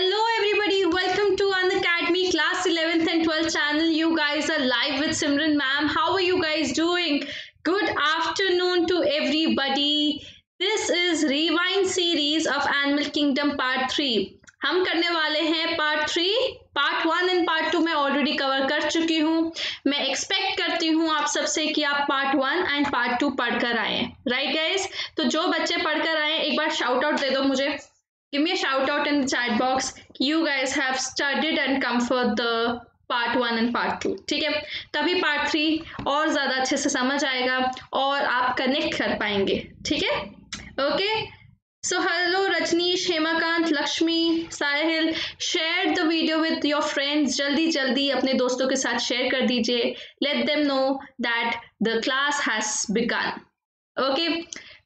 Hello everybody welcome to Unacademy class eleventh and twelfth channel you guys are live with Simran ma'am how are you guys doing good afternoon to everybody this is rewind series of animal kingdom part three हम करने वाले हैं part three part one and part two मैं already cover कर चुकी हूँ. मैं expect करती हूँ आप सबसे कि आप part one and part two पढ़कर आए. राइट गाइज़ तो जो बच्चे पढ़कर आए, एक बार शाउट आउट दे दो मुझे. Give me a shout out in the chat box. You guys have studied and come for the part one and part two ठीक है? तभी पार्ट थ्री और ज़्यादा अच्छे से समझ आएगा और आप कनेक्ट कर पाएँगे। ठीक है? Okay so hello Rajneesh Hemakant, Lakshmi, Sahil. Share the video with your friends जल्दी जल्दी अपने दोस्तों के साथ शेयर कर दीजिए। Let them know that the class has begun okay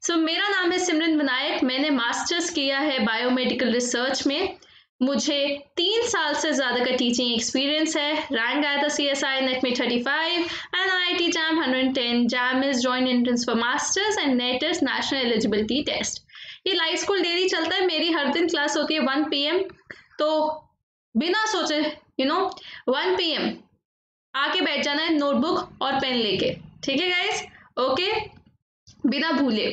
so so, मेरा नाम है सिमरन विनायक। मैंने मास्टर्स किया है बायोमेडिकल रिसर्च में। मुझे तीन साल से ज़्यादा का टीचिंग एक्सपीरियंस है। रैंक आया था सी एस आई नेट में thirty five and I I T JAM hundred ten JAM is joint entrance for masters and NET is national eligibility test ये लाइफ स्कूल डेली चलता है। मेरी हर दिन class होती है वन पी एम तो बिना सोचे you know one P M आके बैठ जाना है नोटबुक और पेन लेके। ठीक है गाइज़ ओके बिना भूले।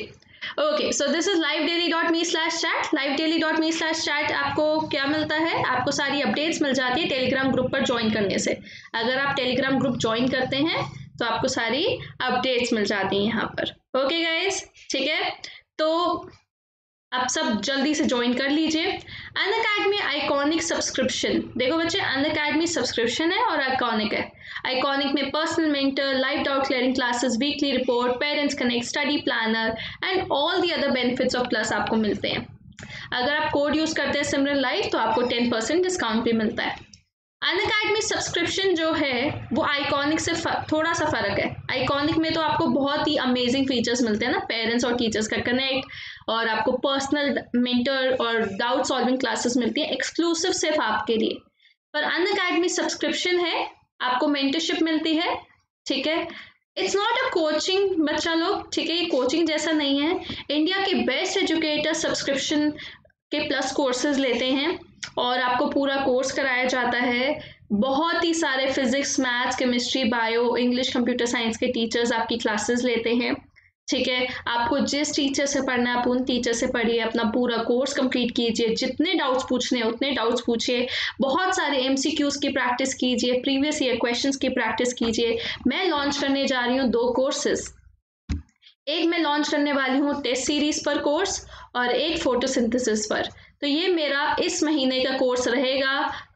Okay so this is live daily dot me slash chat live daily dot me slash chat आपको क्या मिलता है? आपको सारी अपडेट्स मिल जाती है टेलीग्राम ग्रुप पर ज्वाइन करने से। अगर आप टेलीग्राम ग्रुप ज्वाइन करते हैं तो आपको सारी अपडेट्स मिल जाती हैं यहाँ पर। ओके गाइज़ ठीक है? तो आप सब जल्दी से ज्वाइन कर लीजिए। अन सब्सक्रिप्शन देखो बच्चे अन अकेडमी सब्सक्रिप्शन है और आइकॉनिक है। आइकॉनिक में personal mentor live doubt clearing classes weekly report parents connect study planner and all the other benefits of plus आपको मिलते हैं। अगर आप कोड यूज़ करते हैं सिमरन लाइव तो आपको टेन परसेंट डिस्काउंट भी मिलता है। अन अकेडमी सब्सक्रिप्शन जो है, वो आइकॉनिक से थोड़ा सा फ़र्क है। आइकॉनिक में तो आपको बहुत ही अमेजिंग फीचर्स मिलते हैं ना पेरेंट्स और टीचर्स का। कनेक्ट और आपको पर्सनल मेंटर और डाउट सॉल्विंग क्लासेस मिलती हैं एक्सक्लूसिव सिर्फ़ आपके लिए। पर अन अकेडमी सब्सक्रिप्शन है, आपको मेंटरशिप मिलती है, ठीक है? इट्स नॉट अ कोचिंग बच्चा लोग, ठीक है? ये कोचिंग जैसा नहीं है। इंडिया के बेस्ट एजुकेटर सब्सक्रिप्शन के प्लस कोर्सेज लेते हैं और आपको पूरा कोर्स कराया जाता है। बहुत ही सारे physics maths chemistry bio English computer science के टीचर्स आपकी क्लासेस लेते हैं। ठीक है? आपको जिस टीचर से पढ़ना है, आप उन टीचर से पढ़िए, अपना पूरा कोर्स कंप्लीट कीजिए। जितने डाउट्स पूछने हैं, उतने डाउट्स पूछिए। बहुत सारे एम की प्रैक्टिस कीजिए प्रीवियस ईयर क्वेश्चंस की प्रैक्टिस कीजिए। मैं लॉन्च करने जा रही हूँ दो कोर्सेस एक मैं लॉन्च करने वाली हूँ टेस्ट सीरीज़ पर कोर्स और एक फोटोसिंथेसिस पर। तो ये मेरा इस महीने का कोर्स रहेगा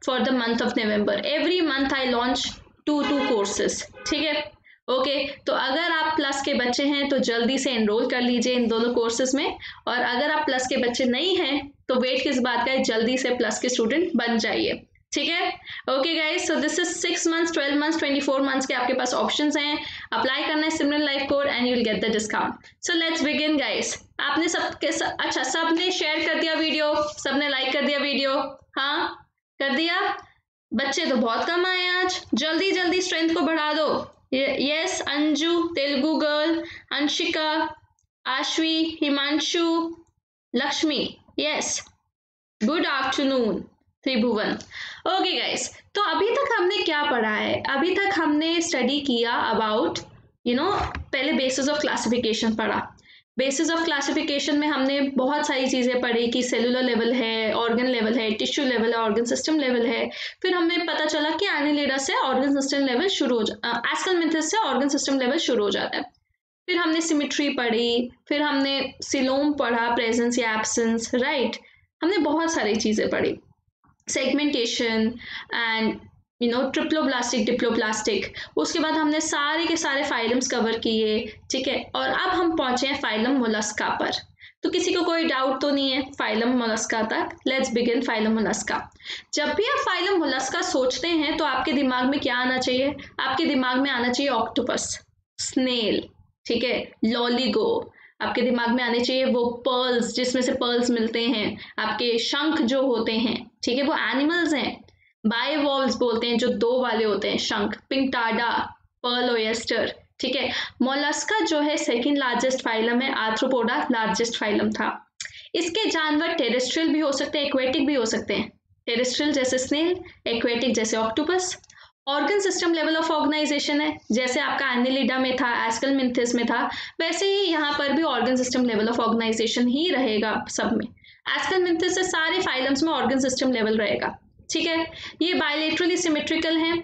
for the month of November every month I launch two two courses ठीक है? ओके okay, तो अगर आप प्लस के बच्चे हैं तो जल्दी से एनरोल कर लीजिए इन दोनों कोर्सेज में। और अगर आप प्लस के बच्चे नहीं हैं तो वेट किस बात का है जल्दी से प्लस के स्टूडेंट बन जाइए। ठीक है? Okay guys so this is six months twelve months twenty four months के आपके पास ऑप्शन हैं। अप्लाई करना है Simran life code and you'll get the discount so let's begin guys आपने सबके सब, अच्छा सबने शेयर कर दिया वीडियो सबने लाइक कर दिया वीडियो हाँ? कर दिया? बच्चे तो बहुत कम आए आज। जल्दी जल्दी स्ट्रेंथ को बढ़ा दो। Yes Anju Telugu girl Anshika Aashvi Himanshu Lakshmi yes good afternoon Tribhuvan okay guys तो अभी तक हमने क्या पढ़ा है? अभी तक हमने स्टडी किया अबाउट यू नो पहले बेसिस ऑफ़ क्लासिफिकेशन पढ़ा। बेसिस ऑफ़ क्लासिफिकेशन में हमने बहुत सारी चीज़ें पढ़ी कि सेलुलर लेवल है ऑर्गन लेवल है टिश्यू लेवल है ऑर्गन सिस्टम लेवल है। फिर हमें पता चला कि एनिलेडा से ऑर्गन सिस्टम लेवल शुरू हो जा एस्कल मिथस से ऑर्गन सिस्टम लेवल शुरू हो जाता है। फिर हमने सिमिट्री पढ़ी, फिर हमने सिलोम पढ़ा प्रेजेंस या एब्सेंस राइट हमने बहुत सारी चीज़ें पढ़ी। Segmentation and you know triploblastic diploblastic उसके बाद हमने सारे के सारे फाइलम्स कवर किए, ठीक है? और अब हम पहुँचे हैं फाइलम मोलस्का पर। तो किसी को कोई डाउट तो नहीं है फाइलम मोलस्का तक? लेट्स बिगिन फाइलम मोलस्का जब भी आप फाइलम मोलस्का सोचते हैं तो आपके दिमाग में क्या आना चाहिए? आपके दिमाग में आना चाहिए ऑक्टोपस स्नेल ठीक है? लॉलीगो। आपके दिमाग में आने चाहिए वो पर्ल्स जिसमें से पर्ल्स मिलते हैं। आपके शंख जो होते हैं, ठीक है? वो एनिमल्स हैं। बायोवॉल्स बोलते हैं, जो दो वाले होते हैं, शंख पिंकटाडा पर्ल ओएस्टर ठीक है? मोलस्का जो है सेकंड लार्जेस्ट फाइलम है आर्थ्रोपोडा लार्जेस्ट फाइलम था। इसके जानवर टेरेस्ट्रियल भी हो सकते हैं एक्वेटिक भी हो सकते हैं। टेरेस्ट्रियल जैसे स्नेल एक्वेटिक जैसे octopus organ system level of organisation है, जैसे आपका एनिलिडा में था एस्कल मिंथिस में था, वैसे ही यहाँ पर भी organ system level of organisation ही रहेगा सब में। एस्कल मिंथिस से सारे फाइलम्स में ऑर्गन सिस्टम लेवल रहेगा। ठीक है? ये बायोलेट्रली सिमेट्रिकल हैं।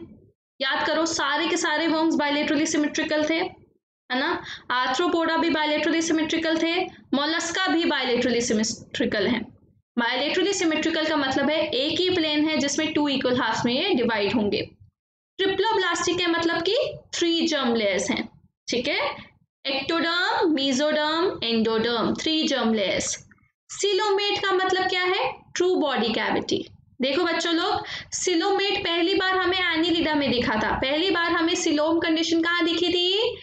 याद करो, सारे के सारे वर्म्स बायोलेट्रली सिमेट्रिकल थे, है ना? आर्थ्रोपोडा भी बायोलेट्रली सिमेट्रिकल थे मोलस्का भी बायोलेट्रली सिमेट्रिकल हैं। बायोलेट्रली सिमेट्रिकल का मतलब है एक ही प्लेन है जिसमें टू इक्वल हाफ़ में ये डिवाइड होंगे। ट्रिप्लोब्लास्टिक है मतलब कि थ्री जर्म लेयर्स हैं, ठीक है? Ectoderm mesoderm endoderm three germ layers coelomate का मतलब क्या है? ट्रू बॉडी कैविटी देखो बच्चों लोग, सिलोमेट पहली बार हमें एनीलिडा में दिखा था। पहली बार हमें सिलोम कंडीशन कहाँ दिखी थी?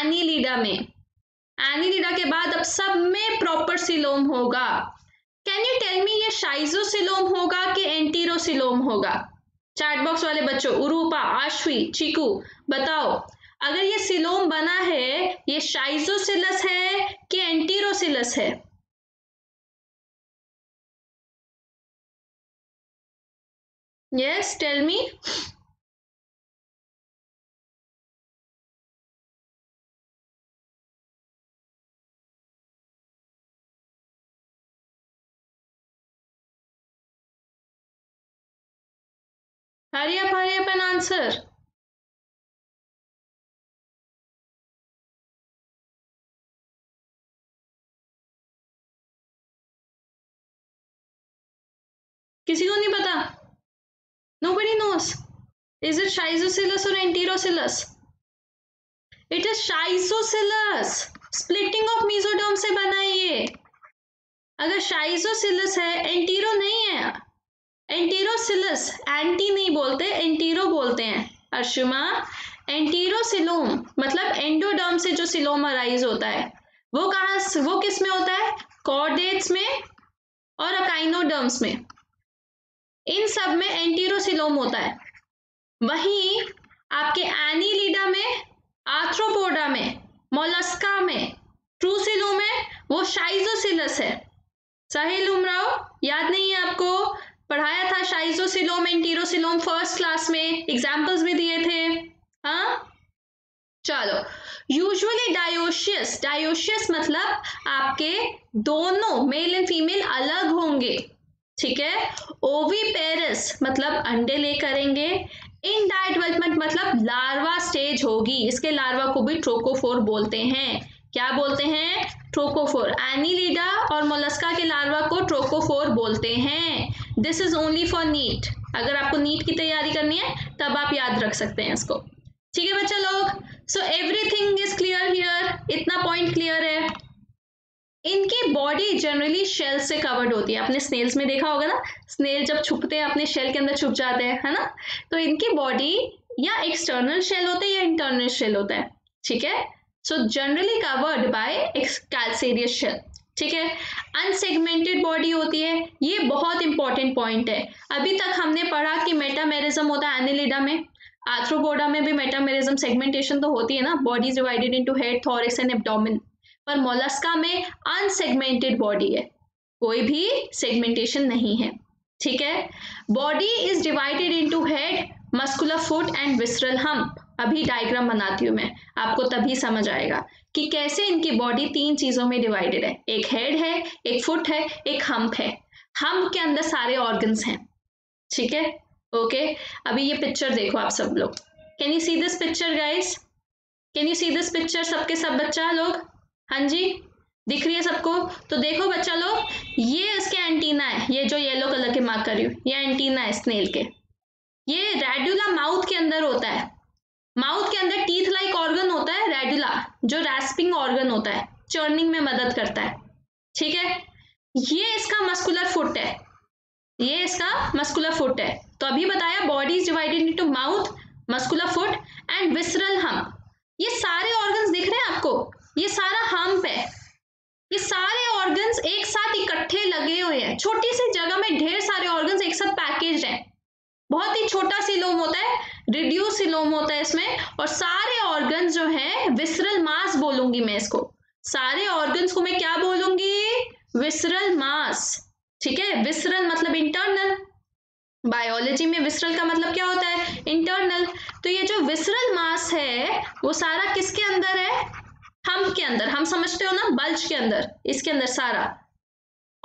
एनीलिडा में। एनीलिडा के बाद अब सब में प्रॉपर सिलोम होगा। कैन यू टेल मी ये शाइजोसिलोम होगा कि एंटीरोसिलोम होगा? चैट बॉक्स वाले बच्चों उरूपा आश्वी चीकू बताओ। अगर ये सिलोम बना है, ये शाइजोसिलस है कि एंटीरोसिलस है? Yes tell me Hurry up, hurry up and answer. किसी को नहीं पता nobody knows. Is it schizocillus or enterocillus it is schizocillus splitting of mesoderm से बना है ये। अगर शाइजोसिलस है एंटीरो नहीं है। एंटीरोसिलस एंटी नहीं बोलते एंटीरो बोलते हैं। अर्शुमा एंटीरोसिलोम मतलब एंडोडर्म से जो सिलोम अराइज होता है, वो कहा, वो किसमें होता है? कॉर्डेट्स में और अकाइनोडर्म्स में। इन सब में एंटीरोसिलोम होता है। वहीं आपके एनीलिडा में आर्थ्रोपोडा में मोलस्का में ट्रूसिलो में, वो शाइजोसिलस है। साहिल उमराव याद नहीं है आपको? पढ़ाया था शाइजोसिलोम एंटीरोसिलोम फ़र्स्ट क्लास में एग्जाम्पल्स भी दिए थे। हाँ? चलो यूजुअली डायोशियस डायोशियस मतलब आपके दोनों मेल एंड फीमेल अलग होंगे। ठीक है? ओवी पेरस मतलब अंडे ले करेंगे। इन डेवलपमेंट मतलब लार्वा स्टेज होगी। इसके लार्वा को भी ट्रोकोफोर बोलते हैं। क्या बोलते हैं? ट्रोकोफोर एनीलिडा और मोलस्का के लार्वा को ट्रोकोफोर बोलते हैं। This is only for NEET अगर आपको नीट की तैयारी करनी है, तब आप याद रख सकते हैं इसको। ठीक है बच्चा लोग? So everything is clear here इतना पॉइंट क्लियर है। इनकी बॉडी जनरली शेल से कवर्ड होती है। आपने स्नेल्स में देखा होगा ना? स्नेल जब छुपते हैं, अपने शेल के अंदर छुप जाते हैं, है ना? तो इनकी बॉडी या एक्सटर्नल शेल होता है या इंटरनल शेल होता है, ठीक है? So generally covered by calcareous shell ठीक है? अनसेगमेंटेड बॉडी होती है, ये बहुत इंपॉर्टेंट पॉइंट है। अभी तक हमने पढ़ा कि मेटामेरिज्म होता है एनिलिडा में। आर्थ्रोपोडा में भी मेटामेरिज्म सेगमेंटेशन तो होती है ना? Body divided into head thorax and abdomen पर मोलस्का में अनसेगमेंटेड बॉडी है। कोई भी सेगमेंटेशन नहीं है। ठीक है? Body is divided into head muscular foot and visceral hump अभी डायग्राम बनाती हूँ मैं। आपको तभी समझ आएगा कि कैसे इनकी बॉडी तीन चीज़ों में डिवाइडेड है। एक हेड है, एक फुट है, एक हम्प है। हम्प के अंदर सारे ऑर्गन्स हैं। ठीक है? ओके अभी ये पिक्चर देखो आप सब लोग। Can you see this picture guys can you see this picture सबके सब बच्चा लोग? हाँ जी, दिख रही है सबको? तो देखो बच्चा लोग, ये इसके एंटीना है, ये जो येलो कलर के मार्क कर रही हूँ, ये एंटीना है स्नेल के। ये रेडुला माउथ के अंदर होता है। माउथ के अंदर टीथ लाइक ऑर्गन होता है रेडुला जो रैस्पिंग ऑर्गन होता है चर्निंग में मदद करता है। ठीक है? ये इसका मस्कुलर फुट है। ये इसका मस्कुलर फुट है। तो अभी बताया body is divided into mouth muscular foot and visceral hump ये सारे ऑर्गन्स दिख रहे हैं आपको? ये सारा हम्प है। ये सारे ऑर्गन्स एक साथ इकट्ठे लगे हुए हैं। छोटी सी जगह में ढेर सारे ऑर्गन्स एक साथ पैकेज हैं। बहुत ही छोटा सिलोम होता है रिड्यूस सिलोम होता है इसमें और सारे ऑर्गन्स जो है विसरल मास बोलूँगी मैं इसको। सारे ऑर्गन्स को मैं क्या बोलूँगी? विसरल मास ठीक है? विसरल मतलब इंटरनल बायोलॉजी में विसरल का मतलब क्या होता है? इंटरनल तो ये जो विसरल मास है, वो सारा किसके अंदर है? हम के अंदर, हम समझते हो ना, बल्ज के अंदर, इसके अंदर सारा।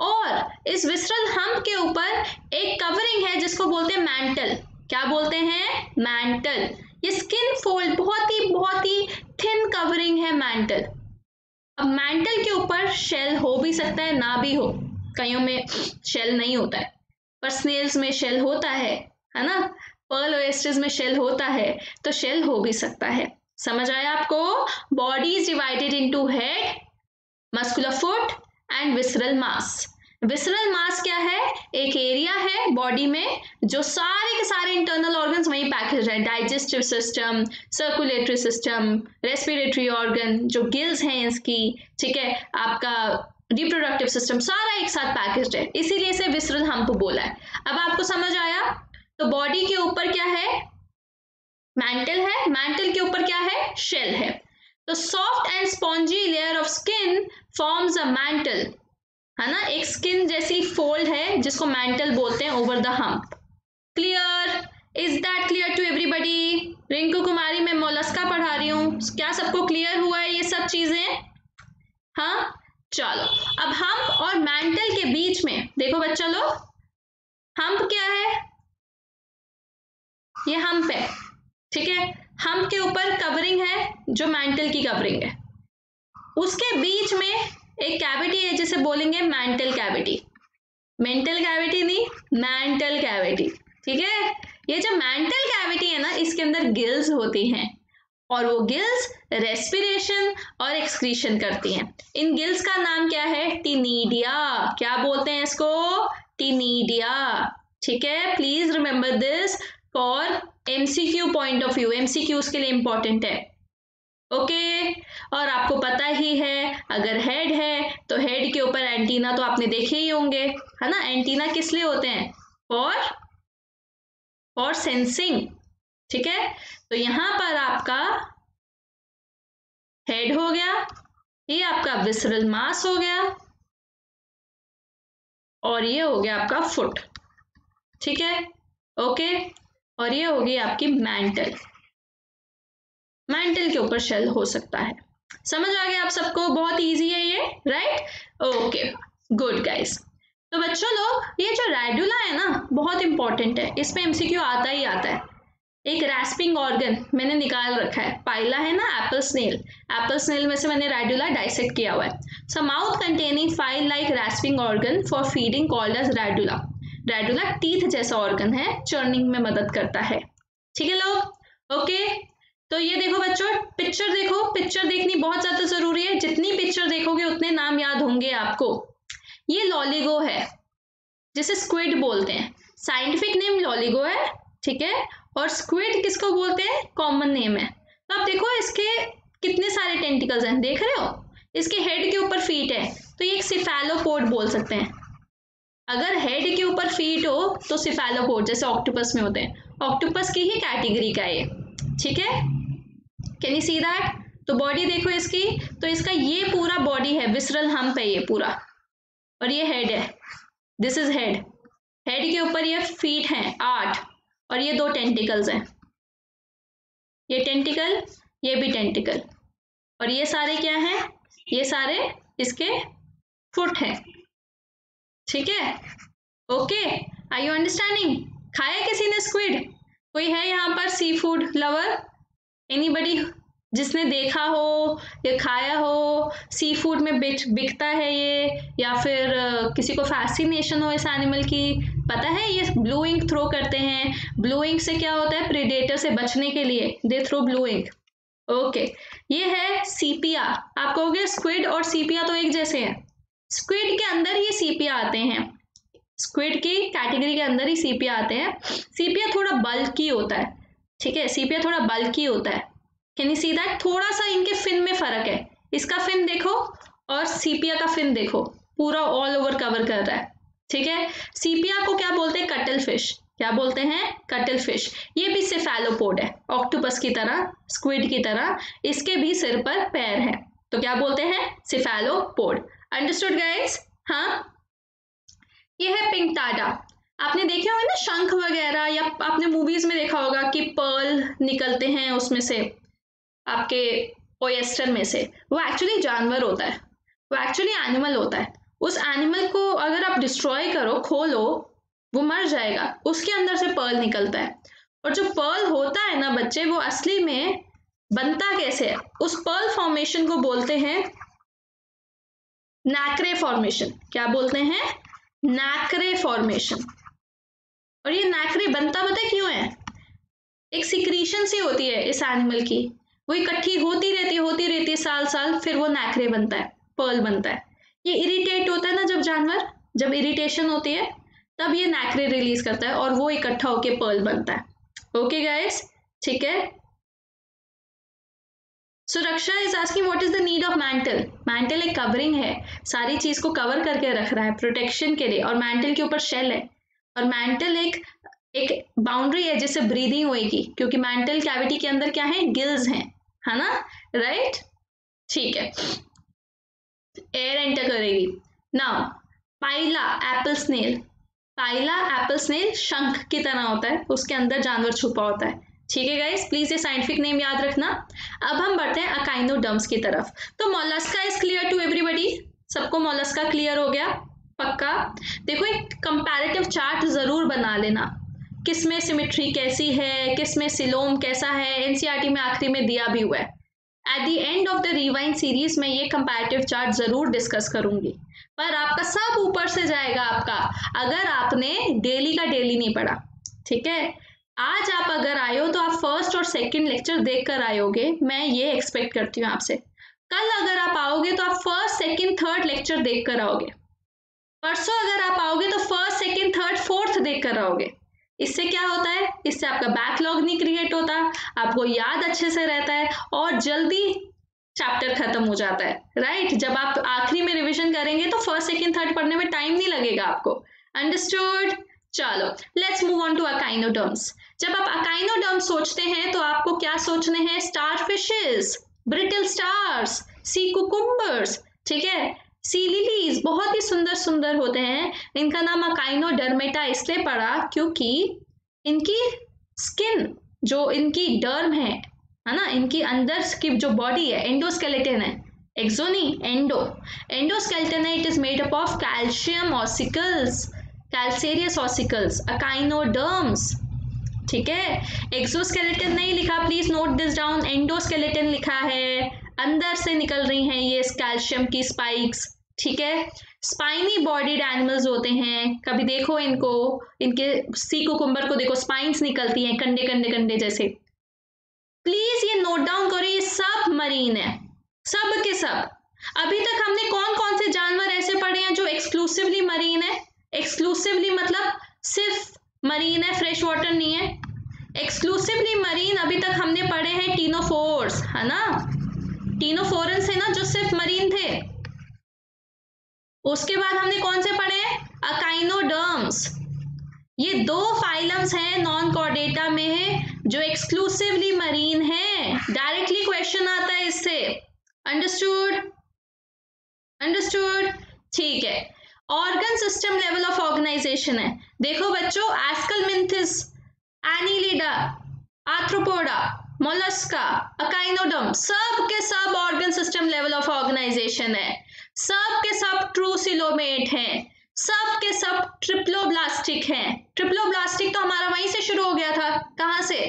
और इस विसरल हम के ऊपर एक कवरिंग है, जिसको बोलते हैं मैंटल क्या बोलते हैं? मैंटल ये स्किन फोल्ड बहुत ही बहुत ही थिन कवरिंग है मैंटल अब मैंटल के ऊपर शेल हो भी सकता है, ना भी हो। कईयों में शेल नहीं होता है। पर स्नेल्स में शेल होता है है ना? पर्ल ओएस्ट्रिस में शेल होता है तो शेल हो भी सकता है। समझ आया आपको? Body is divided into head muscular foot and visceral mass visceral mass क्या है? एक एरिया है बॉडी में जो सारे के सारे इंटरनल ऑर्गन्स वहीं पैकेज है. Digestive system circulatory system respiratory organ जो गिल्स हैं इसकी, ठीक है? आपका रिप्रोडक्टिव सिस्टम सारा एक साथ पैकेज है। इसीलिए इसे विसरल हमको बोला है। अब आपको समझ आया? तो बॉडी के ऊपर क्या है? मैंटल है। मैंटल के ऊपर क्या है? शेल है। तो soft and spongy layer of skin forms a mantle है ना? एक स्किन जैसी फोल्ड है, जिसको मैंटल बोलते हैं over the hump clear is that clear to everybody Rinku Kumari, मैं मोलस्का पढ़ा रही हूँ। क्या सबको क्लियर हुआ है ये सब चीज़ें? हाँ? चलो। अब हम्प और मैंटल के बीच में, देखो बच्चा लोग हम्प क्या है? ये हम्प है। ठीक है? हम्प के ऊपर कवरिंग है, जो मैंटल की कवरिंग है। उसके बीच में एक कैविटी है, जिसे बोलेंगे मेंटल कैविटी मेंटल कैविटी नहीं मेंटल कैविटी ठीक है? ये जो मेंटल कैविटी है ना, इसके अंदर गिल्स होती हैं। और वो गिल्स रेस्पिरेशन और एक्सक्रीशन करती हैं। इन गिल्स का नाम क्या है? टीनीडिया क्या बोलते हैं इसको? टीनीडिया ठीक है? Please remember this for MCQ point of view MCQ उसके लिए इंपॉर्टेंट है। Okay okay? और आपको पता ही है, अगर हेड है तो हेड के ऊपर एंटीना तो आपने देखे ही होंगे, है ना? एंटीना किस लिए होते हैं? फॉर फॉर सेंसिंग ठीक है? तो यहाँ पर आपका हेड हो गया, ये आपका विसरल मास हो गया, और ये हो गया आपका फुट ठीक है? ओके और ये हो गई आपकी मैंटल मेंटल के ऊपर शेल हो सकता है। समझ आ गया आप सबको? बहुत इजी है ये राइट ओके गुड गाइस तो बच्चों लोग, ये जो रेडुला है ना, बहुत इंपॉर्टेंट है। इसमें एमसीक्यू आता ही आता है। एक रैस्पिंग ऑर्गन मैंने निकाल रखा है। पाइला है ना एप्पल स्नेल एप्पल स्नेल में से मैंने रेडुला डाइसेक्ट किया हुआ है। So mouth containing file like rasping organ for feeding called as radula radula teeth जैसा ऑर्गन है चर्निंग में मदद करता है। ठीक है लोग? ओके तो ये देखो बच्चों पिक्चर देखो। पिक्चर देखनी बहुत ज़्यादा ज़रूरी है। जितनी पिक्चर देखोगे, उतने नाम याद होंगे आपको। ये लॉलीगो है, जिसे स्क्विड बोलते हैं। साइंटिफिक नेम लॉलीगो है, ठीक है? और स्क्विड किसको बोलते हैं? कॉमन नेम है। तो आप देखो, इसके कितने सारे टेंटिकल्स हैं। देख रहे हो? इसके हेड के ऊपर फीट है। तो ये एक सिफेलोपोड बोल सकते हैं। अगर हेड के ऊपर फीट हो तो सिफेलोपोड जैसे ऑक्टोपस में होते हैं। ऑक्टोपस की ही कैटेगरी का ये। ठीक है? कैन यू सी दैट तो बॉडी देखो इसकी। तो इसका ये पूरा बॉडी है विसरल हम्प है ये पूरा। और ये हेड है। दिस इज़ हेड हेड के ऊपर ये फीट हैं, आठ। और ये दो टेंटिकल्स हैं। ये टेंटिकल ये भी टेंटिकल और ये सारे क्या हैं? ये सारे इसके फुट हैं। ठीक है? ओके आई यू अंडरस्टैंडिंग खाया किसी ने स्क्विड कोई है यहाँ पर सी फ़ूड लवर एनीबडी जिसने देखा हो या खाया हो सी फ़ूड में बिच बिकता है ये? या फिर किसी को फैसिनेशन हो इस एनिमल की? पता है ये ब्लू इंक थ्रो करते हैं? ब्लू इंक से क्या होता है? प्रिडेटर से बचने के लिए। They throw blue ink okay ये है सीपिया आप कहोगे स्क्विड और सीपिया तो एक जैसे हैं। स्क्विड के अंदर ये सीपिया आते हैं। स्क्विड की कैटेगरी के अंदर ही सीपिया आते हैं। सीपिया थोड़ा बल्कि होता है, ठीक है? सीपिया थोड़ा बल्कि होता है। कैन यू सी दैट थोड़ा सा इनके फिन में फ़र्क है। इसका फिन देखो और सीपिया का फिन देखो। पूरा ऑल ओवर कवर कर रहा है, ठीक है? सीपिया को क्या बोलते हैं? कटल फ़िश क्या बोलते हैं? कटल फ़िश ये भी सिफेलोपोड है ऑक्टोपस की तरह स्क्विड की तरह। इसके भी सिर पर पैर है। तो क्या बोलते हैं? सिफेलोपोड अंडरस्टूड गाइस हाँ ये है पिंक टाटा आपने देखे होंगे ना शंख वगैरह, या आपने मूवीज़ में देखा होगा कि पर्ल निकलते हैं उसमें से, आपके ओएस्टर में से. वो एक्चुअली जानवर होता है. वो एक्चुअली एनिमल होता है. उस एनिमल को अगर आप डिस्ट्रॉय करो, खोलो, वो मर जाएगा. उसके अंदर से पर्ल निकलता है. और जो पर्ल होता है ना बच्चे, वो असली में बनता कैसे है? उस पर्ल फॉर्मेशन को बोलते हैं नैक्रे फॉर्मेशन क्या बोलते हैं? नैक्रे फॉर्मेशन और ये नैक्रे बनता पता क्यों है? एक सिक्रीशन सी होती है इस एनिमल की। वो इकट्ठी होती रहती होती रहती है साल साल, फिर वो नैक्रे बनता है पर्ल बनता है। ये इरिटेट होता है ना जब जानवर, जब इरिटेशन होती है, तब ये नैक्रे रिलीज़ करता है और वो इकट्ठा होके पर्ल बनता है। ओके गाइस ठीक है? Suraksha is asking what is the need of mantle mantle एक कवरिंग है। सारी चीज़ को कवर करके रख रहा है प्रोटेक्शन के लिए। और मैंटल के ऊपर शेल है। और मैंटल एक एक बाउंड्री है जिससे ब्रीदिंग होएगी। क्योंकि मैंटल कैविटी के अंदर क्या है? गिल्स हैं। है ना? राइट ठीक है। एयर एंटर करेगी। Now Pila apple snail Pila apple snail शंख की तरह होता है। उसके अंदर जानवर छुपा होता है। ठीक है गाइस प्लीज़ ये साइंटिफिक नेम याद रखना। अब हम बढ़ते हैं अकाइनोडम्स की तरफ़। तो mollusca is clear to everybody सबको मोलस्का क्लियर हो गया? पक्का? देखो एक कंपैरेटिव चार्ट ज़रूर बना लेना। किसमें सिमिट्री कैसी है? किसमें सिलोम कैसा है? एनसीईआरटी में आखिरी में दिया भी हुआ है। At the end of the revision series में ये कंपैरेटिव चार्ट ज़रूर डिस्कस करूँगी। पर आपका सब ऊपर से जाएगा आपका। अगर आपने डेली का डेली नहीं पढ़ा, ठीक है? आज आप अगर आए हो तो आप फ़र्स्ट और सेकंड लेक्चर देख कर आयोगे मैं ये एक्सपेक्ट करती हूँ आपसे। कल अगर आप आओगे तो आप फ़र्स्ट सेकंड थर्ड लेक्चर देख कर आओगे। परसों अगर आप आओगे तो फ़र्स्ट सेकंड थर्ड फोर्थ देख कर आओगे। इससे क्या होता है? इससे आपका बैकलॉग नहीं क्रिएट होता, आपको याद अच्छे से रहता है और जल्दी चैप्टर खत्म हो जाता है। राइट जब आप आखिरी में रिविजन करेंगे तो फ़र्स्ट सेकंड थर्ड पढ़ने में टाइम नहीं लगेगा आपको। अंडरस्टूड चलो let's move on to echinoderms जब आप अकाइनोडर्म्स सोचते हैं तो आपको क्या सोचने हैं? Star fishes brittle stars sea cucumbers ठीक है? सी लिलीज बहुत ही सुंदर सुंदर होते हैं। इनका नाम अकाइनोडर्मेटा इसलिए पड़ा क्योंकि इनकी स्किन जो इनकी डर्म है है ना? इनकी अंदर की जो बॉडी है एंडोस्केलेटन है। एक्सोनी एंडो एंडोस्केलेटन है it is made up of calcium ossicles calcareous ossicles echinoderms ठीक है? एक्सोस्केलेटन नहीं लिखा please note this down endoskeleton लिखा है। अंदर से निकल रही हैं ये कैल्शियम की स्पाइक्स ठीक है? स्पाइनी बॉडीड एनिमल्स होते हैं। कभी देखो इनको? इनके सी कुकुम्बर को देखो स्पाइंस निकलती हैं कंडे कंडे कंडे जैसे। प्लीज़ ये नोट डाउन करो, ये सब मरीन है। सब के सब। अभी तक हमने कौन कौन से जानवर ऐसे पढ़े हैं जो एक्सक्लूसिवली मरीन है? एक्सक्लूसिवली मतलब सिर्फ़ मरीन है फ्रेश वाटर नहीं है। एक्सक्लूसिवली मरीन अभी तक हमने पढ़े हैं टीनोफोर्स है ना? टीनोफोरन है ना जो सिर्फ़ मरीन थे। उसके बाद हमने कौन से पढ़े हैं? अकाइनोडर्म्स ये दो फाइलम्स हैं नॉन कॉर्डेटा में है, जो एक्सक्लूसिवली मरीन है। डायरेक्टली क्वेश्चन आता है इससे। अंडरस्टूड अंडरस्टूड ठीक है। Organ system level of organisation है। देखो बच्चों एस्कल मिंथिस एनीलिडा आथ्रोपोडा मोलस्का अकाइनोडम सब के सब organ system level of organisation है। सब के सब ट्रू सिलोमेट हैं। सब के सब ट्रिप्लोब्लास्टिक हैं। ट्रिप्लोब्लास्टिक तो हमारा वहीं से शुरू हो गया था। कहाँ से?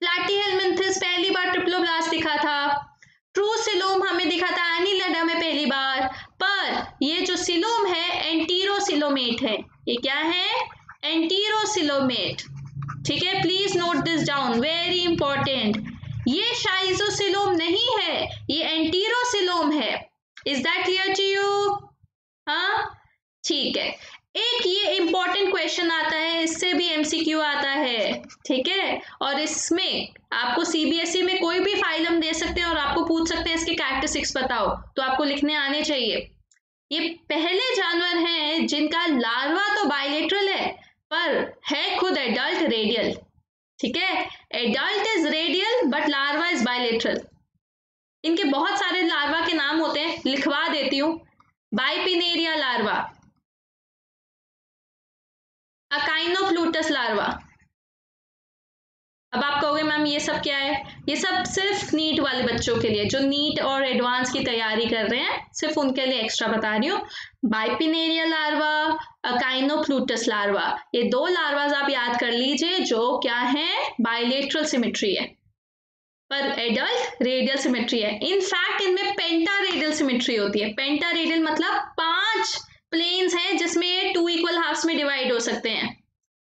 प्लाटीहेलमिंथिस पहली बार ट्रिप्लोब्लास्ट दिखा था। ट्रू सिलोम हमें दिखा था एनीलेडा में पहली बार। पर ये जो सिलोम है एंटीरोसिलोमेट है। ये क्या है? एंटीरोसिलोमेट ठीक है? Please note this down very important ये शाइजोसिलोम नहीं है, ये एंटीरोसिलोम है। Is that clear to you हाँ? ठीक है। एक ये इंपॉर्टेंट क्वेश्चन आता है, इससे भी एमसीक्यू आता है, ठीक है? और इसमें आपको सीबीएसई e में कोई भी फाइलम दे सकते हैं और आपको पूछ सकते हैं इसके कैरेक्टरिस्टिक्स बताओ तो आपको लिखने आने चाहिए। ये पहले जानवर हैं जिनका लार्वा तो बायोलेट्रल है, पर है खुद एडल्ट रेडियल ठीक है? Adult is radial but larva is bilateral इनके बहुत सारे लार्वा के नाम होते हैं, लिखवा देती हूँ। बाइपिनेरिया लार्वा अकाइनोफ्लूटस लार्वा अब आप कहोगे, मैम, ये सब क्या है? ये सब सिर्फ़ नीट वाले बच्चों के लिए, जो नीट और एडवांस की तैयारी कर रहे हैं, सिर्फ़ उनके लिए एक्स्ट्रा बता रही हूँ। बाइपिनेरिया लार्वा काइनोफ्लूटस लार्वा ये दो लार्वाज आप याद कर लीजिए, जो क्या है? बायोलेट्रल सिमेट्री है। पर एडल्ट रेडियल सिमेट्री है। इनफैक्ट इनमें पेंटा रेडियल सिमेट्री होती है। पेंटा रेडियल मतलब पाँच प्लेन्स हैं जिसमें टू इक्वल हाफ्स में डिवाइड हो सकते हैं।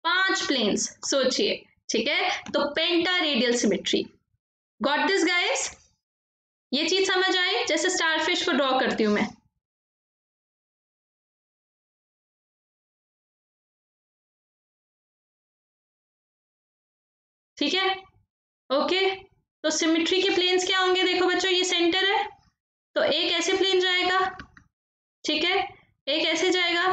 पाँच प्लेन्स सोचिए, ठीक है? तो penta radial symmetry got this guys ये चीज़ समझ आए जैसे स्टारफिश को ड्रॉ करती हूँ मैं। ठीक है? ओके तो सिमेट्री के प्लेन्स क्या होंगे? देखो बच्चों, ये सेंटर है तो एक ऐसे प्लेन जाएगा, ठीक है? एक ऐसे जाएगा?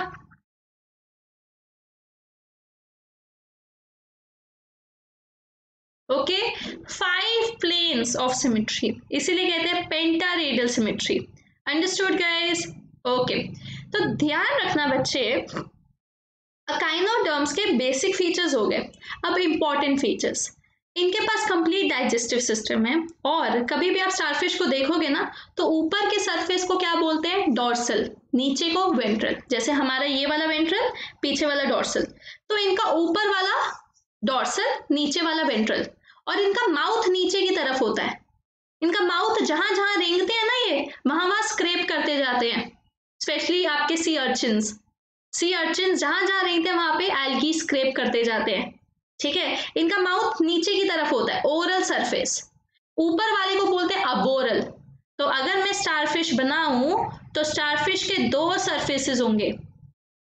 Okay five planes of symmetry इसीलिए कहते हैं penta radial symmetry understood guys okay तो ध्यान रखना बच्चे अकाइनोडर्म्स के बेसिक फीचर्स हो गए, अब इंपॉर्टेंट फीचर्स इनके पास कंप्लीट डाइजेस्टिव सिस्टम है, और कभी भी आप स्टारफिश को देखोगे ना तो ऊपर के सरफेस को क्या बोलते हैं? डॉर्सल नीचे को वेंट्रल जैसे हमारा ये वाला वेंट्रल पीछे वाला डॉर्सल तो इनका ऊपर वाला डॉर्सल नीचे वाला वेंट्रल और इनका माउथ नीचे की तरफ़ होता है। इनका माउथ जहाँ जहाँ रेंगते हैं ना ये, वहाँ वहाँ स्क्रेप करते जाते हैं। स्पेशली आपके सी अर्चिन सी अर्चिन जहाँ जहाँ रेंगते हैं, वहाँ पे एल्गी स्क्रेप करते जाते हैं। ठीक है? इनका माउथ नीचे की तरफ़ होता है ओरल सरफेस ऊपर वाले को बोलते हैं अबोरल तो अगर मैं स्टारफिश बनाऊँ तो स्टारफिश के दो सरफेसेस होंगे।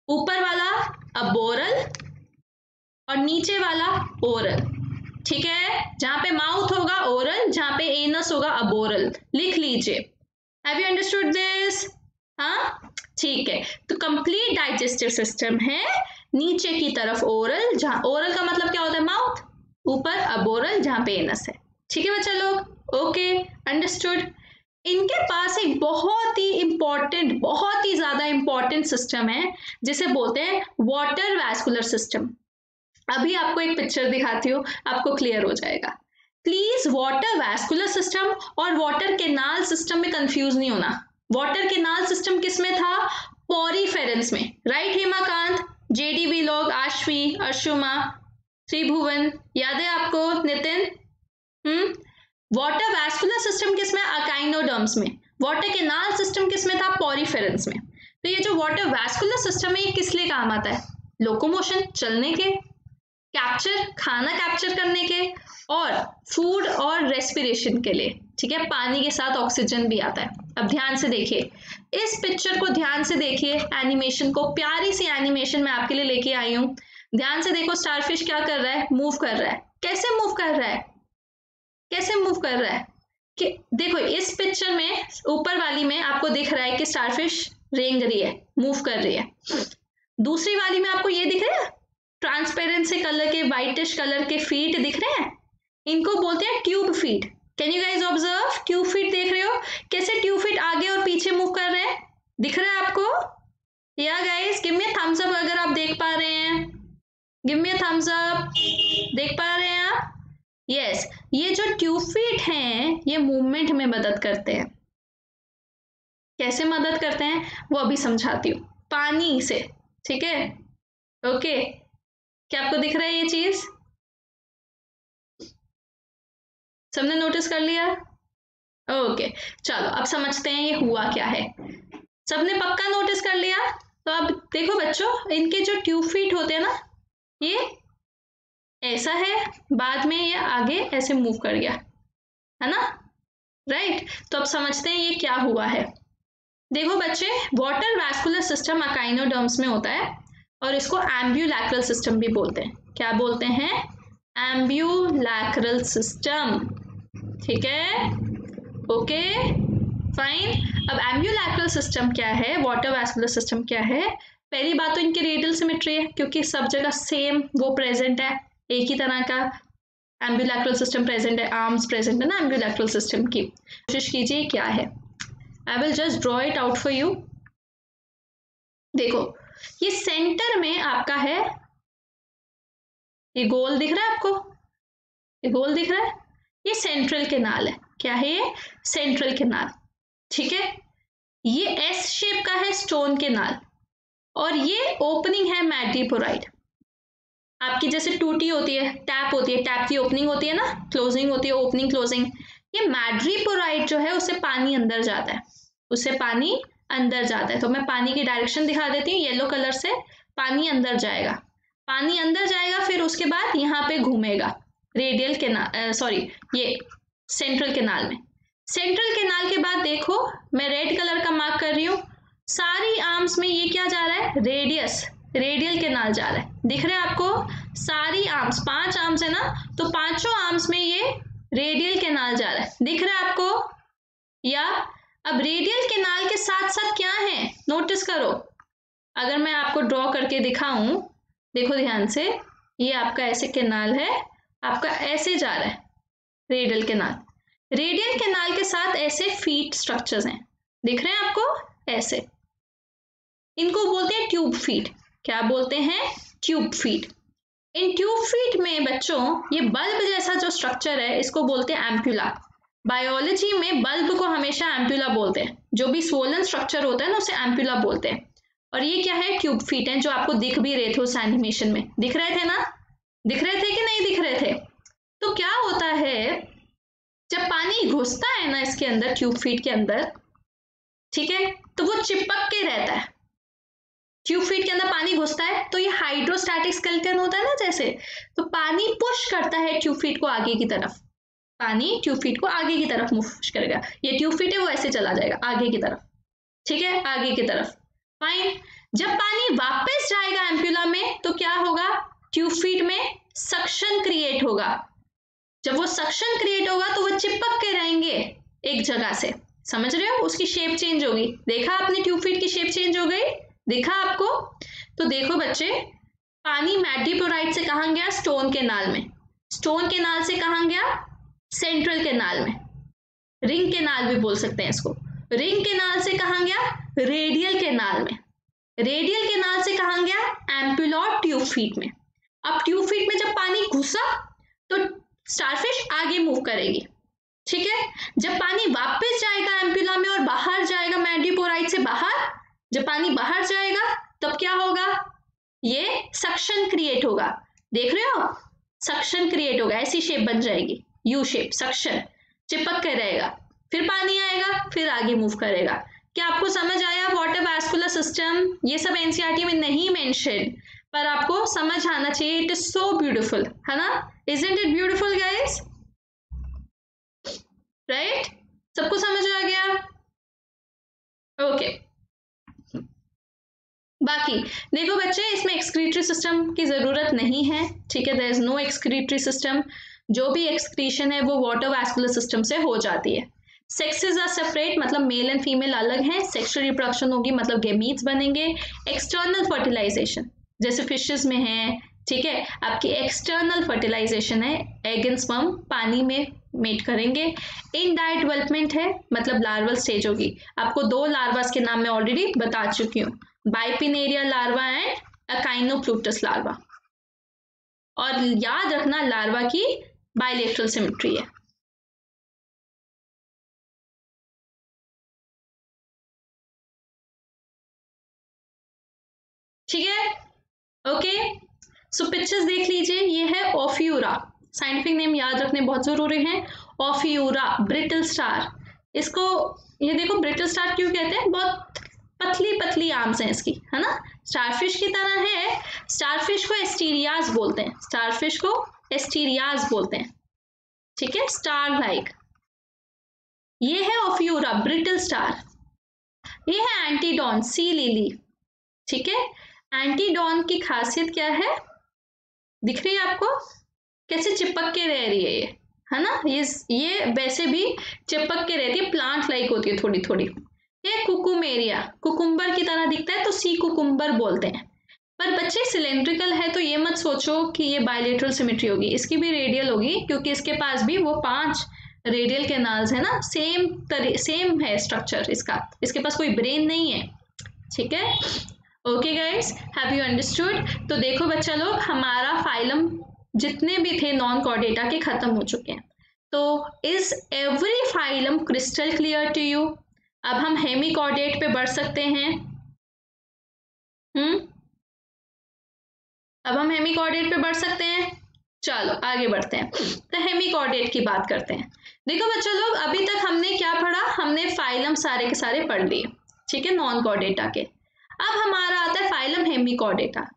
ऊपर वाला अबोरल और नीचे वाला ओरल ठीक है? जहाँ पे माउथ होगा ओरल जहाँ पे एनस होगा अबोरल लिख लीजिए। हैव यू अंडरस्टूड दिस हाँ? ठीक है। तो कंप्लीट डाइजेस्टिव सिस्टम है। नीचे की तरफ़ ओरल जहाँ ओरल का मतलब क्या होता है? माउथ ऊपर अबोरल जहाँ पे एनस है। ठीक है बच्चा लोग? ओके अंडरस्टूड इनके पास एक बहुत ही इंपॉर्टेंट बहुत ही ज़्यादा इंपॉर्टेंट सिस्टम है, जिसे बोलते हैं वाटर वैस्कुलर सिस्टम अभी आपको एक पिक्चर दिखाती हूँ, आपको क्लियर हो जाएगा। प्लीज़ वाटर वैस्कुलर सिस्टम और वाटर केनाल सिस्टम में कंफ्यूज नहीं होना। वाटर केनाल सिस्टम किसमें था? पॉरीफेरेंस में। राइट हेमाकांत जेडीबी लोग आश्वी अर्शुमा त्रिभुवन याद है आपको नितिन हम्म? वाटर वैस्कुलर सिस्टम किसमें अकाइनोडर्म्स में। वाटर केनाल सिस्टम किसमें था? पॉरीफेरेंस में। तो ये जो वाटर वैस्कुलर सिस्टम है, ये किस लिए काम आता है? लोकोमोशन चलने के कैप्चर खाना कैप्चर करने के, और फ़ूड और रेस्पिरेशन के लिए। ठीक है? पानी के साथ ऑक्सीजन भी आता है। अब ध्यान से देखिए। इस पिक्चर को ध्यान से देखिए। एनिमेशन को, प्यारी सी एनिमेशन मैं आपके लिए लेके आई हूँ। ध्यान से देखो स्टारफिश क्या कर रहा है? मूव कर रहा है। कैसे मूव कर रहा है? कैसे मूव कर रहा है? कि देखो, इस पिक्चर में, ऊपर वाली में आपको दिख रहा है कि स्टारफिश रेंग रही है मूव कर रही है। दूसरी वाली में आपको ये दिख रहा है? ट्रांसपेरेंट से कलर के वाइटिश कलर के फीट दिख रहे हैं? इनको बोलते हैं tube feet can you guys observe tube feet देख रहे हो? कैसे ट्यूब फीट आगे और पीछे मूव कर रहे हैं? दिख रहा है आपको? या guys give me thumbs up अगर आप देख पा रहे हैं। गिव मी थम्स अप देख पा रहे हैं आप? यस yes, ये जो ट्यूब फीट हैं ये मूवमेंट में मदद करते हैं। कैसे मदद करते हैं? वो अभी समझाती हूँ। पानी से ठीक है? ओके क्या आपको दिख रहा है ये चीज़? सबने नोटिस कर लिया? ओके चलो अब समझते हैं ये हुआ क्या है। सबने पक्का नोटिस कर लिया? तो अब देखो बच्चों इनके जो ट्यूब फीट होते हैं ना ये ऐसा है, बाद में ये आगे ऐसे मूव कर गया, है ना? Right right? तो अब समझते हैं ये क्या हुआ है। देखो बच्चे वाटर वैस्कुलर सिस्टम अकाइनोडर्म्स में होता है और इसको एम्ब्यूलैक्रल सिस्टम भी बोलते हैं। क्या बोलते हैं? एम्ब्यूलैक्रल सिस्टम ठीक है? ओके फाइन अब एम्ब्यूलैक्रल सिस्टम क्या है? वाटर वैस्कुलर सिस्टम क्या है? पहली बात तो इनकी रेडियल सिमेट्री है, क्योंकि सब जगह सेम वो प्रेजेंट है। एक ही तरह का एम्ब्यूलैक्रल सिस्टम प्रेजेंट है आर्म्स प्रेजेंट है ना एम्ब्यूलैक्रल सिस्टम की। कोशिश कीजिए क्या है। I will just draw it out for you देखो, ये सेंटर में आपका है। ये गोल दिख रहा है आपको? ये गोल दिख रहा है? ये सेंट्रल केनाल है। क्या है ये? सेंट्रल केनाल ठीक है? ये एस शेप का है स्टोन केनाल और ये ओपनिंग है मैड्रीपोराइड आपकी जैसे टूटी होती है टैप होती है टैप की ओपनिंग होती है ना क्लोजिंग होती है ओपनिंग क्लोजिंग ये मैड्रीपोराइड जो है, उससे पानी अंदर जाता है। उससे पानी अंदर जाता है। तो मैं पानी की डायरेक्शन दिखा देती हूँ येलो कलर से पानी अंदर जाएगा। पानी अंदर जाएगा, फिर उसके बाद यहाँ पे घूमेगा रेडियल केनाल सॉरी ये सेंट्रल केनाल में। सेंट्रल केनाल के बाद देखो, मैं रेड कलर का मार्क कर रही हूँ। सारी आर्म्स में ये क्या जा रहा है? रेडियस रेडियल केनाल जा रहा है। दिख रहा है आपको? सारी आर्म्स पाँच आर्म्स है ना? तो पाँचों आर्म्स में ये रेडियल केनाल जा रहा है। दिख रहा है आपको? या? अब रेडियल केनाल के साथ साथ क्या है? नोटिस करो। अगर मैं आपको ड्रॉ करके दिखाऊँ, देखो ध्यान से, ये आपका ऐसे केनाल है, आपका ऐसे जा रहा है रेडियल केनाल रेडियल केनाल के साथ ऐसे फीट स्ट्रक्चर्स हैं। दिख रहे हैं आपको? ऐसे। इनको बोलते हैं ट्यूब फीट क्या बोलते हैं? ट्यूब फीट इन ट्यूब फीट में बच्चों, ये बल्ब जैसा जो स्ट्रक्चर है, इसको बोलते हैं एम्प्यूला बायोलॉजी में बल्ब को हमेशा एम्प्यूला बोलते हैं. जो भी सोलन स्ट्रक्चर होता है ना, उसे एम्प्यूला बोलते हैं. और ये क्या है? ट्यूब फीट है, जो आपको दिख भी रहे थे उस एनिमेशन में. दिख रहे थे ना? दिख रहे थे कि नहीं दिख रहे थे? तो क्या होता है? जब पानी घुसता है ना इसके अंदर ट्यूब फीट के अंदर, ठीक है? तो वो चिपक के रहता है. ट्यूब फीट के अंदर पानी घुसता है तो ये हाइड्रोस्टैटिक स्केलेटन होता है ना जैसे तो पानी पुश करता है ट्यूब फीट को आगे की तरफ़। पानी ट्यूब फीट को आगे की तरफ़ पुश करेगा। ये ट्यूब है, वो ऐसे चला जाएगा, आगे की तरफ़। ठीक है? आगे की तरफ़। फाइन जब पानी वापस जाएगा एम्पुला में तो क्या होगा? ट्यूब फीट में सक्शन क्रिएट होगा। जब वो सक्शन क्रिएट होगा तो वो चिपक के रहेंगे एक जगह से। समझ रहे हो? उसकी शेप चेंज होगी। देखा आपने ट्यूब फीट की शेप चेंज हो गई? देखा आपको? तो देखो बच्चे, पानी मैडीपोराइट से कहा गया? स्टोन के नाल में। स्टोन के नाल से कहा गया? सेंट्रल के नाल में। रिंग के नाल भी बोल सकते हैं इसको। रिंग के नाल से कहा गया? रेडियल के नाल में। रेडियल के नाल से कहा गया? एम्पुलर ट्यूब फीट में। अब ट्यूब फीट में जब पानी घुसा तो स्टारफिश आगे मूव करेगी। ठीक है? जब पानी वापस जाएगा एम्पुला में और बाहर जाएगा मैड्रीपोराइट से बाहर जब पानी बाहर जाएगा, तब क्या होगा? ये सक्शन क्रिएट होगा। देख रहे हो? सक्शन क्रिएट होगा। ऐसी शेप बन जाएगी। यू शेप सक्शन चिपक कर रहेगा। फिर पानी आएगा, फिर आगे मूव करेगा। क्या आपको समझ आया? वाटर वैस्कुलर सिस्टम ये सब एनसीईआरटी में नहीं मेंशन पर आपको समझ आना चाहिए। इट इज़ सो ब्यूटिफुल है ना? Is it beautiful guys right सबको समझ आ गया? Okay okay. बाकी, देखो बच्चे, इसमें एक्सक्रीटरी सिस्टम की ज़रूरत नहीं है, ठीक है? There is no excretory system जो भी एक्सक्रीशन है, वो वाटर वैस्कुलर सिस्टम से हो जाती है। सेक्सेस आर सेपरेट मतलब मेल एंड फीमेल अलग हैं। सेक्सुअल रिप्रोडक्शन होगी मतलब गेमीट्स बनेंगे। एक्सटर्नल फर्टिलाइजेशन जैसे फिशेस में है, ठीक है? आपकी एक्सटर्नल फर्टिलाइजेशन है एग एंड स्पर्म पानी में मेट करेंगे। इन डाइट डेवलपमेंट है मतलब लार्वल स्टेज होगी। आपको दो लार्वास के नाम मैं ऑलरेडी बता चुकी हूँ। Bipinnaria larva and echinopluteus larva. और याद रखना लार्वा की बाइलेटरल सिमेट्री है। ठीक है? ओके? सो पिक्चर्स देख लीजिए। ये है ऑफियूरा साइंटिफिक नेम याद रखने बहुत ज़रूरी है। ऑफियूरा ब्रिटल स्टार इसको, ये देखो ब्रिटल स्टार क्यों कहते हैं? बहुत पतली पतली आर्म्स हैं इसकी, है ना? स्टारफिश की तरह है, स्टारफिश को एस्टीरियाज बोलते हैं। स्टारफिश को एस्टीरियाज बोलते हैं। ठीक है? स्टार लाइक ये है ऑफियूरा ब्रिटल स्टार। ये है एंटीडॉन, सी लिली। ठीक है? एंटीडॉन की खासियत क्या है? दिख रही है आपको? कैसे चिपक के रह रही है ये? है ना? ये ये वैसे भी चिपक के रहती है प्लांट लाइक होती है थोड़ी थोड़ी ये कुकुम एरिया कुकुम्बर की तरह दिखता है तो सी कुकुम्बर बोलते हैं। पर बच्चे, सिलेंड्रिकल है तो ये मत सोचो कि ये बायोलेट्रल सिमेट्री होगी। इसकी भी रेडियल होगी, क्योंकि इसके पास भी वो पाँच रेडियल कैनाल्स है ना। सेम सेम है स्ट्रक्चर इसका। इसके पास कोई ब्रेन नहीं है। ठीक है? Okay guys have you understood तो देखो बच्चा लोग, हमारा फाइलम जितने भी थे नॉन कॉर्डेटा के खत्म हो चुके हैं। तो is every phylum crystal clear to you अब हम हेमी कॉर्डेट पे बढ़ सकते हैं। हम्म? अब हम हेमी कॉर्डेट पे बढ़ सकते हैं। चलो, आगे बढ़ते हैं। तो हेमी कॉर्डेट की बात करते हैं। देखो बच्चों लोग, अभी तक हमने क्या पढ़ा? हमने फाइलम सारे के सारे पढ़ लिए। ठीक है नॉन कॉर्डेटा के। अब हमारा आता है phylum hemichordata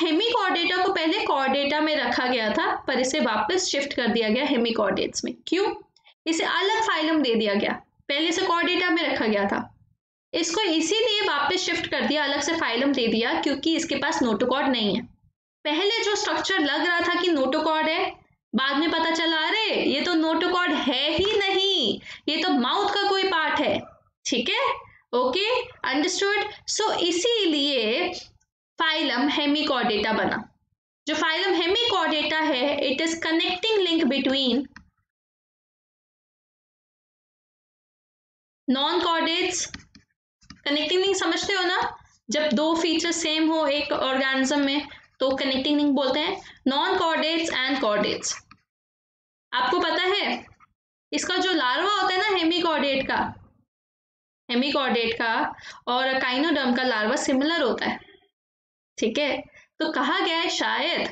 hemichordata को पहले कॉर्डेटा में रखा गया था, पर इसे वापस शिफ्ट कर दिया गया हेमी कॉर्डेट्स में। क्यों? इसे अलग फाइलम दे दिया गया। पहले इसे कॉर्डेटा में रखा गया था। इसको इसीलिए वापस शिफ्ट कर दिया, अलग से फाइलम दे दिया क्योंकि इसके पास नोटोकॉर्ड नहीं है। पहले जो स्ट्रक्चर लग रहा था कि नोटोकॉर्ड है, बाद में पता चला, अरे, ये तो नोटोकॉर्ड है ही नहीं, ये तो माउथ का कोई पार्ट है। ठीक है? ओके अंडरस्टूड सो इसीलिए फाइलम हेमिकॉर्डेटा बना। जो फाइलम हेमिकॉर्डेटा है it is connecting link between non chordates connecting link समझते हो ना? जब दो फीचर सेम हो एक ऑर्गेनिज्म में तो कनेक्टिंग लिंक बोलते हैं नॉन कॉर्डेट्स एंड कॉर्डेट्स आपको पता है? इसका जो लार्वा होता है ना हेमिकॉर्डेट का हेमिकॉर्डेट का और काइनोडर्म का लार्वा सिमिलर होता है। ठीक है? तो कहा गया है शायद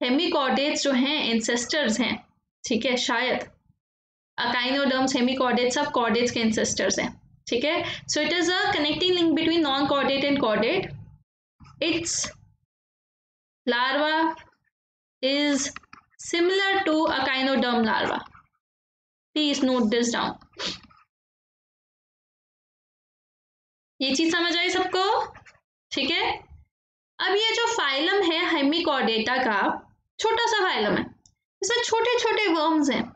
हेमिकॉर्डेट्स जो हैं इंसेस्टर्स हैं। ठीक है? शायद। अकाइनोडर्म्स हेमिकॉर्डेट सब कॉर्डेट्स के इंसेस्टर्स हैं, ठीक है? So it is a connecting link between non chordate and chordate it's is similar to a echinoderm larva. Please note this down. ये चीज़ समझ आई सबको? ठीक है? अब ये जो फाइलम है हेमिकॉर्डेटा का, छोटा सा फाइलम है। इसमें छोटे छोटे वर्म्स हैं।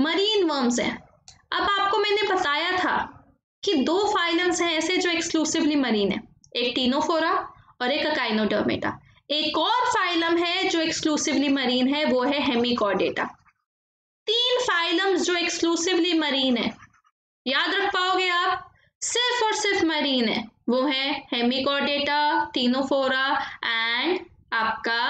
मरीन वर्म्स हैं। अब आपको मैंने बताया था कि दो फाइलम्स हैं ऐसे जो एक्सक्लूसिवली मरीन है। एक टीनोफोरा और एक अकाइनोडर्मेटा एक और फाइलम है जो एक्सक्लूसिवली मरीन है, वो है हेमिकॉर्डेटा तीन फाइलम्स जो एक्सक्लूसिवली मरीन है। याद रख पाओगे आप? सिर्फ़ और सिर्फ़ मरीन है। वो है हेमिकॉर्डेटा टीनोफोरा एंड आपका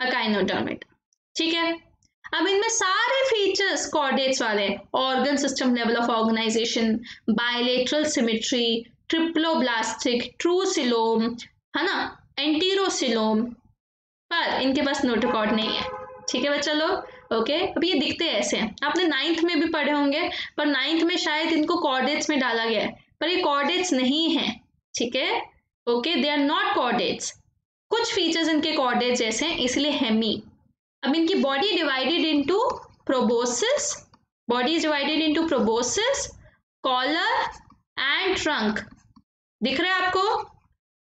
अकाइनोडर्मेटा ठीक है? अब इनमें सारे फीचर्स कॉर्डेट्स वाले organ system level of organisation bilateral symmetry triploblastic true coelom है ना? एंटीरोसिलोम पर इनके पास नोटोकॉर्ड नहीं है। ठीक है बच्चा लोग? ओके अब ये दिखते ऐसे। हैं आपने नाइन्थ में भी पढ़े होंगे, पर नाइन्थ में शायद इनको कॉर्डेट्स में डाला गया है। पर ये कॉर्डेट्स नहीं है। ठीक है? Okay they are not chordates कुछ फीचर्स इनके कॉर्डेट्स जैसे हैं, इसलिए हेमी अब इनकी body divided into proboscis body is divided into proboscis collar and trunk दिख रहा है आपको?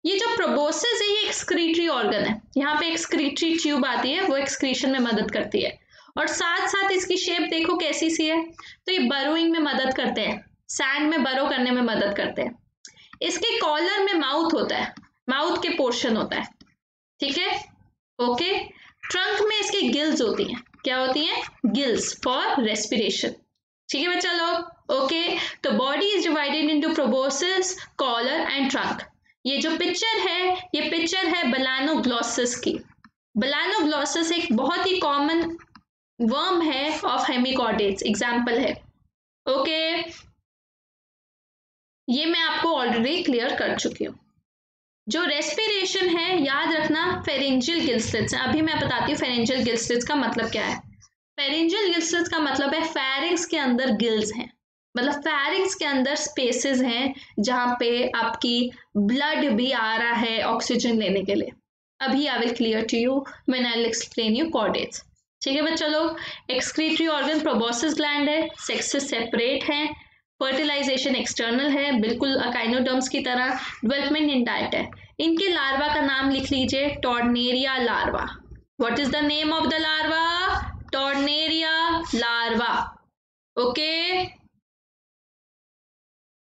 ये जो प्रोबोसिस है, ये एक्सक्रीटरी ऑर्गन है। यहाँ पे एक्सक्रीटरी ट्यूब आती है, वो एक्सक्रीशन में मदद करती है। और साथ साथ इसकी शेप देखो कैसी सी है। तो ये बरोइंग में मदद करते हैं। सैंड में बरो करने में मदद करते हैं। इसके कॉलर में माउथ होता है। माउथ के पोर्शन होता है। ठीक है? ओके ट्रंक में इसकी गिल्स होती हैं। क्या होती हैं? गिल्स फॉर रेस्पिरेशन ठीक है बच्चा लोग? ओके तो body is divided into proboscis collar and trunk ये जो पिक्चर है, ये पिक्चर है बलानोग्लोसिस की। बलानोग्लोसिस एक बहुत ही कॉमन वर्म है ऑफ़ हेमिकॉर्डेट्स एग्ज़ाम्पल है। Okay okay. ये मैं आपको ऑलरेडी क्लियर कर चुकी हूँ। जो रेस्पिरेशन है, याद रखना फेरेंजियल गिल्सलिट्स अभी मैं बताती हूँ फेरेंजियल गिल्सलिट्स का मतलब क्या है। फेरेंजियल गिल्सलिट्स का मतलब है फेरिंग्स के अंदर गिल्स हैं। मतलब फैरिंग्स के अंदर स्पेसेस हैं जहाँ पे आपकी ब्लड भी आ रहा है ऑक्सीजन लेने के लिए। अभी I will clear to you man I explain you chordates ठीक है बच्चा लोग? एक्सक्रीटरी ऑर्गन प्रोबोसिस ग्लैंड है सेक्स से सेपरेट है फर्टिलाइजेशन एक्सटर्नल है, बिल्कुल अकाइनोडर्म्स की तरह डेवलपमेंट इंटाइट है। इनके लार्वा का नाम लिख लीजिए, tornaria larva. What is the name of the larva? Tornaria larva. Okay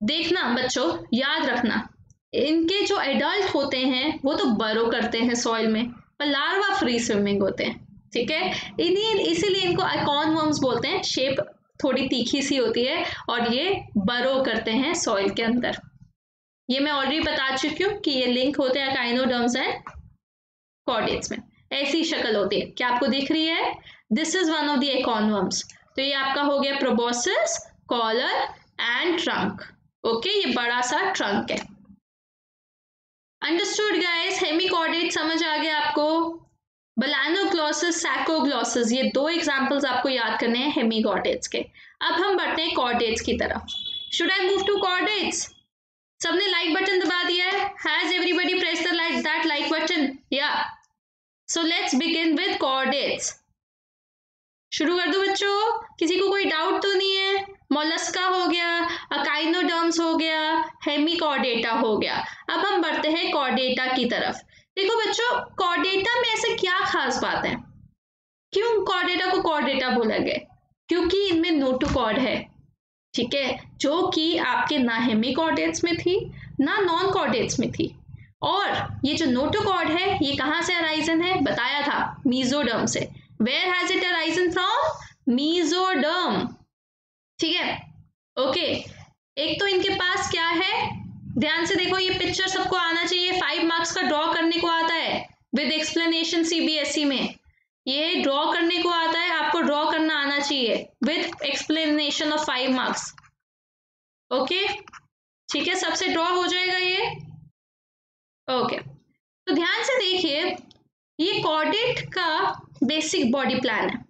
देखना बच्चों, याद रखना। इनके जो एडल्ट होते हैं, वो तो बरो करते हैं सॉइल में, पर लार्वा फ्री स्विमिंग होते हैं, ठीक है? इन्हीं, इसीलिए इनको आइकॉन वर्म्स बोलते हैं शेप थोड़ी तीखी सी होती है, और ये बरो करते हैं सॉइल के अंदर। ये मैं ऑलरेडी बता चुकी हूँ कि ये लिंक होते हैं काइनोडर्म्स एंड कॉर्डेट्स में। ऐसी शक्ल होती है। क्या आपको दिख रही है? This is one of the तो ये आपका हो गया proboscis collar and trunk okay ये बड़ा सा ट्रंक है। अंडरस्टूड गाइस हेमिकॉर्डेट समझ आ गया आपको? बलानोग्लॉसिस सैकोग्लॉसिस ये दो एग्जांपल्स आपको याद करने हैं हेमिकॉर्डेट्स के। अब हम बढ़ते हैं कॉर्डेट्स की तरफ़। Should I move to chordates सबने लाइक बटन दबा दिया है। Has everybody press the like that like button या so let's begin with chordates शुरू कर दो बच्चों? किसी को कोई डाउट तो नहीं है? मोलस्का हो गया अकाइनोडर्म्स हो गया हेमिकॉर्डेटा हो गया। अब हम बढ़ते हैं कॉर्डेटा की तरफ़। देखो बच्चों कॉर्डेटा में ऐसे क्या खास बात है? क्यों कॉर्डेटा को कॉर्डेटा बोला गया? क्योंकि इनमें नोटोकॉर्ड है। ठीक है? जो कि आपके ना हेमिकॉर्डेट्स में थी, ना नॉन कॉर्डेट्स में थी। और ये जो नोटोकॉर्ड है, ये कहाँ से अराइजन है? बताया था मीजोडर्म से। Where has it arisen from mesoderm ठीक है? ओके एक तो इनके पास क्या है? ध्यान से देखो, ये पिक्चर सबको आना चाहिए। फाइव मार्क्स का ड्रॉ करने को आता है विद एक्सप्लेनेशन सीबीएसई में। ये ड्रॉ करने को आता है, आपको ड्रॉ करना आना चाहिए with explanation of five marks okay ठीक है, सबसे ड्रॉ हो जाएगा ये। ओके तो ध्यान से देखिए, ये कॉर्डेट का बेसिक बॉडी प्लान है।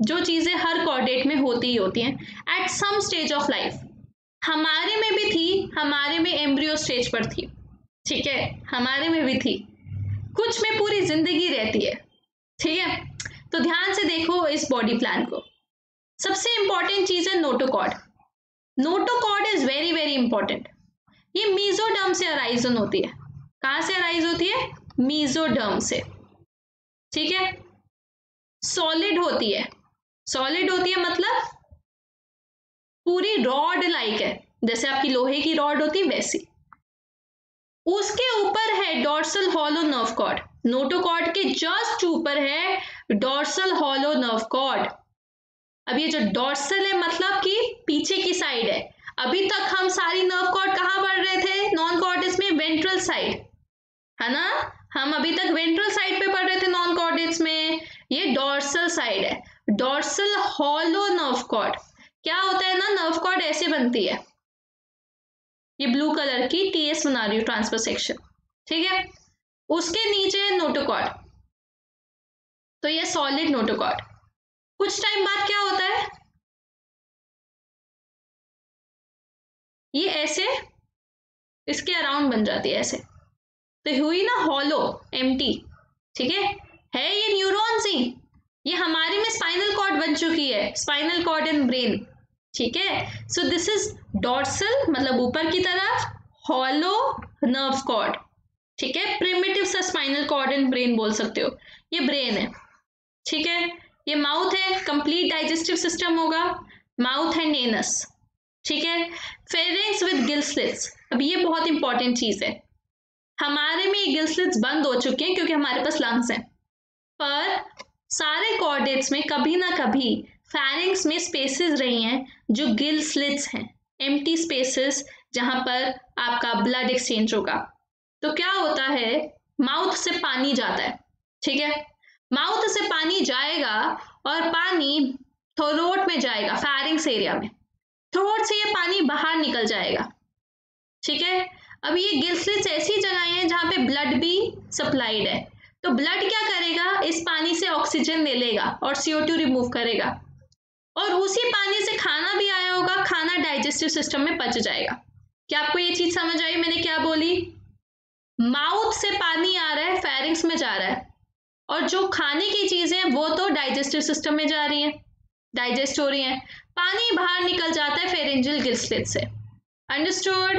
जो चीज़ें हर कॉर्डेट में होती ही होती हैं। At some stage of life हमारे में भी थी, हमारे में एम्ब्रियो स्टेज पर थी। ठीक है? हमारे में भी थी। कुछ में पूरी ज़िंदगी रहती है। ठीक है? तो ध्यान से देखो इस बॉडी प्लान को। सबसे इंपॉर्टेंट चीज़ है notochord. Notochord is very very important. ये मीजोडर्म से अराइजन होती है। कहाँ से अराइज होती है? मीजोडर्म से। ठीक है? सॉलिड होती है। सॉलिड होती है मतलब पूरी रॉड लाइक है। जैसे आपकी लोहे की रॉड होती है, वैसी। उसके ऊपर है dorsal hollow nerve cord. Notochord के जस्ट ऊपर है डॉर्सल हॉलो नर्व कॉर्ड। अब ये जो डॉर्सल है मतलब कि पीछे की साइड है। अभी तक हम सारी नर्व कॉर्ड कहाँ पढ़ रहे थे? नॉन कॉर्डिस में वेंट्रल साइड है ना? हम अभी तक वेंट्रल साइड पे पढ़ रहे थे नॉन कॉर्डिट्स में। ये डॉर्सल साइड है। डॉर्सल हॉलो नर्व कॉर्ड क्या होता है ना? नर्व कॉर्ड ऐसे बनती है। ये ब्लू कलर की टीएस बना रही हूँ ट्रांसफ़र सेक्शन ठीक है? उसके नीचे है नोटोकॉर्ड तो ये सॉलिड नोटोकॉर्ड कुछ टाइम बाद क्या होता है? ये ऐसे, इसके अराउंड बन जाती है ऐसे। तो हुई ना हॉलो एम्प्टी ठीक है? है ये न्यूरॉन्स ही ये हमारे में स्पाइनल कॉर्ड बन चुकी है। स्पाइनल कॉर्ड इन ब्रेन ठीक है? सो दिस इज़ डॉर्सल मतलब ऊपर की तरफ़ हॉलो नर्व कॉर्ड ठीक है? प्रिमिटिव सा स्पाइनल कॉर्ड इन ब्रेन बोल सकते हो। ये ब्रेन है, ठीक है? ये माउथ है कंप्लीट डाइजेस्टिव सिस्टम होगा। माउथ है नेनस ठीक है? फेरेंस विद गिल्सलिट्स अब ये बहुत इंपॉर्टेंट चीज़ है। हमारे में ये गिल्सलिट्स बंद हो चुके हैं क्योंकि हमारे पास लंग्स हैं। पर सारे कॉर्डेट्स में कभी ना कभी फैरिंग्स में स्पेसेस रही हैं जो गिल स्लिट्स हैं। एम्प्टी स्पेसेस जहाँ पर आपका ब्लड एक्सचेंज होगा। तो क्या होता है? माउथ से पानी जाता है, ठीक है? माउथ से पानी जाएगा और पानी थ्रोट में जाएगा फैरिंग्स एरिया में। थ्रोट से ये पानी बाहर निकल जाएगा। ठीक है? अब ये गिल्सलिट्स ऐसी जगह है जहाँ पे ब्लड भी सप्लाइड है। तो ब्लड क्या करेगा? इस पानी से ऑक्सीजन ले लेगा और सीओ टू रिमूव करेगा। और उसी पानी से खाना भी आया होगा, खाना डाइजेस्टिव सिस्टम में पच जाएगा। क्या आपको ये चीज़ समझ आई? मैंने क्या बोली? माउथ से पानी आ रहा है फेरिंग्स में जा रहा है। और जो खाने की चीज़ें वो तो डाइजेस्टिव सिस्टम में जा रही हैं। डाइजेस्ट हो रही हैं। पानी बाहर निकल जाता है फेरेंजल गिल्सलिट से। Understood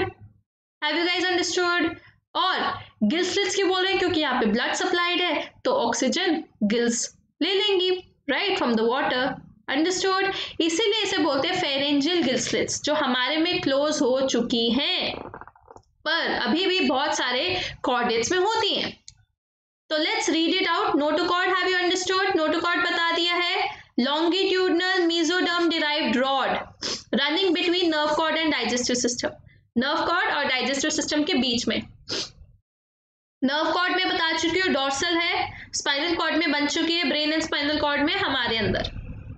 have you guys understood और गिल्सलिट्स क्यों बोल रहे हैं? क्योंकि यहाँ पे ब्लड सप्लाइड है तो ऑक्सीजन गिल्स ले लेंगी right from the water understood इसीलिए इसे बोलते हैं फेरेंजियल गिल्सलिट्स जो हमारे में क्लोज हो चुकी हैं। पर अभी भी बहुत सारे कॉर्डेट्स में होती हैं। तो let's read it out notochord have you understood notochord बता दिया है. Longitudinal mesoderm derived rod running between nerve cord and digestive system nerve cord और डाइजेस्टिव सिस्टम के बीच में. नर्व कॉर्ड में बता चुकी हूँ डॉर्सल है. स्पाइनल कॉर्ड में बन चुकी है ब्रेन एंड स्पाइनल कॉर्ड में हमारे अंदर.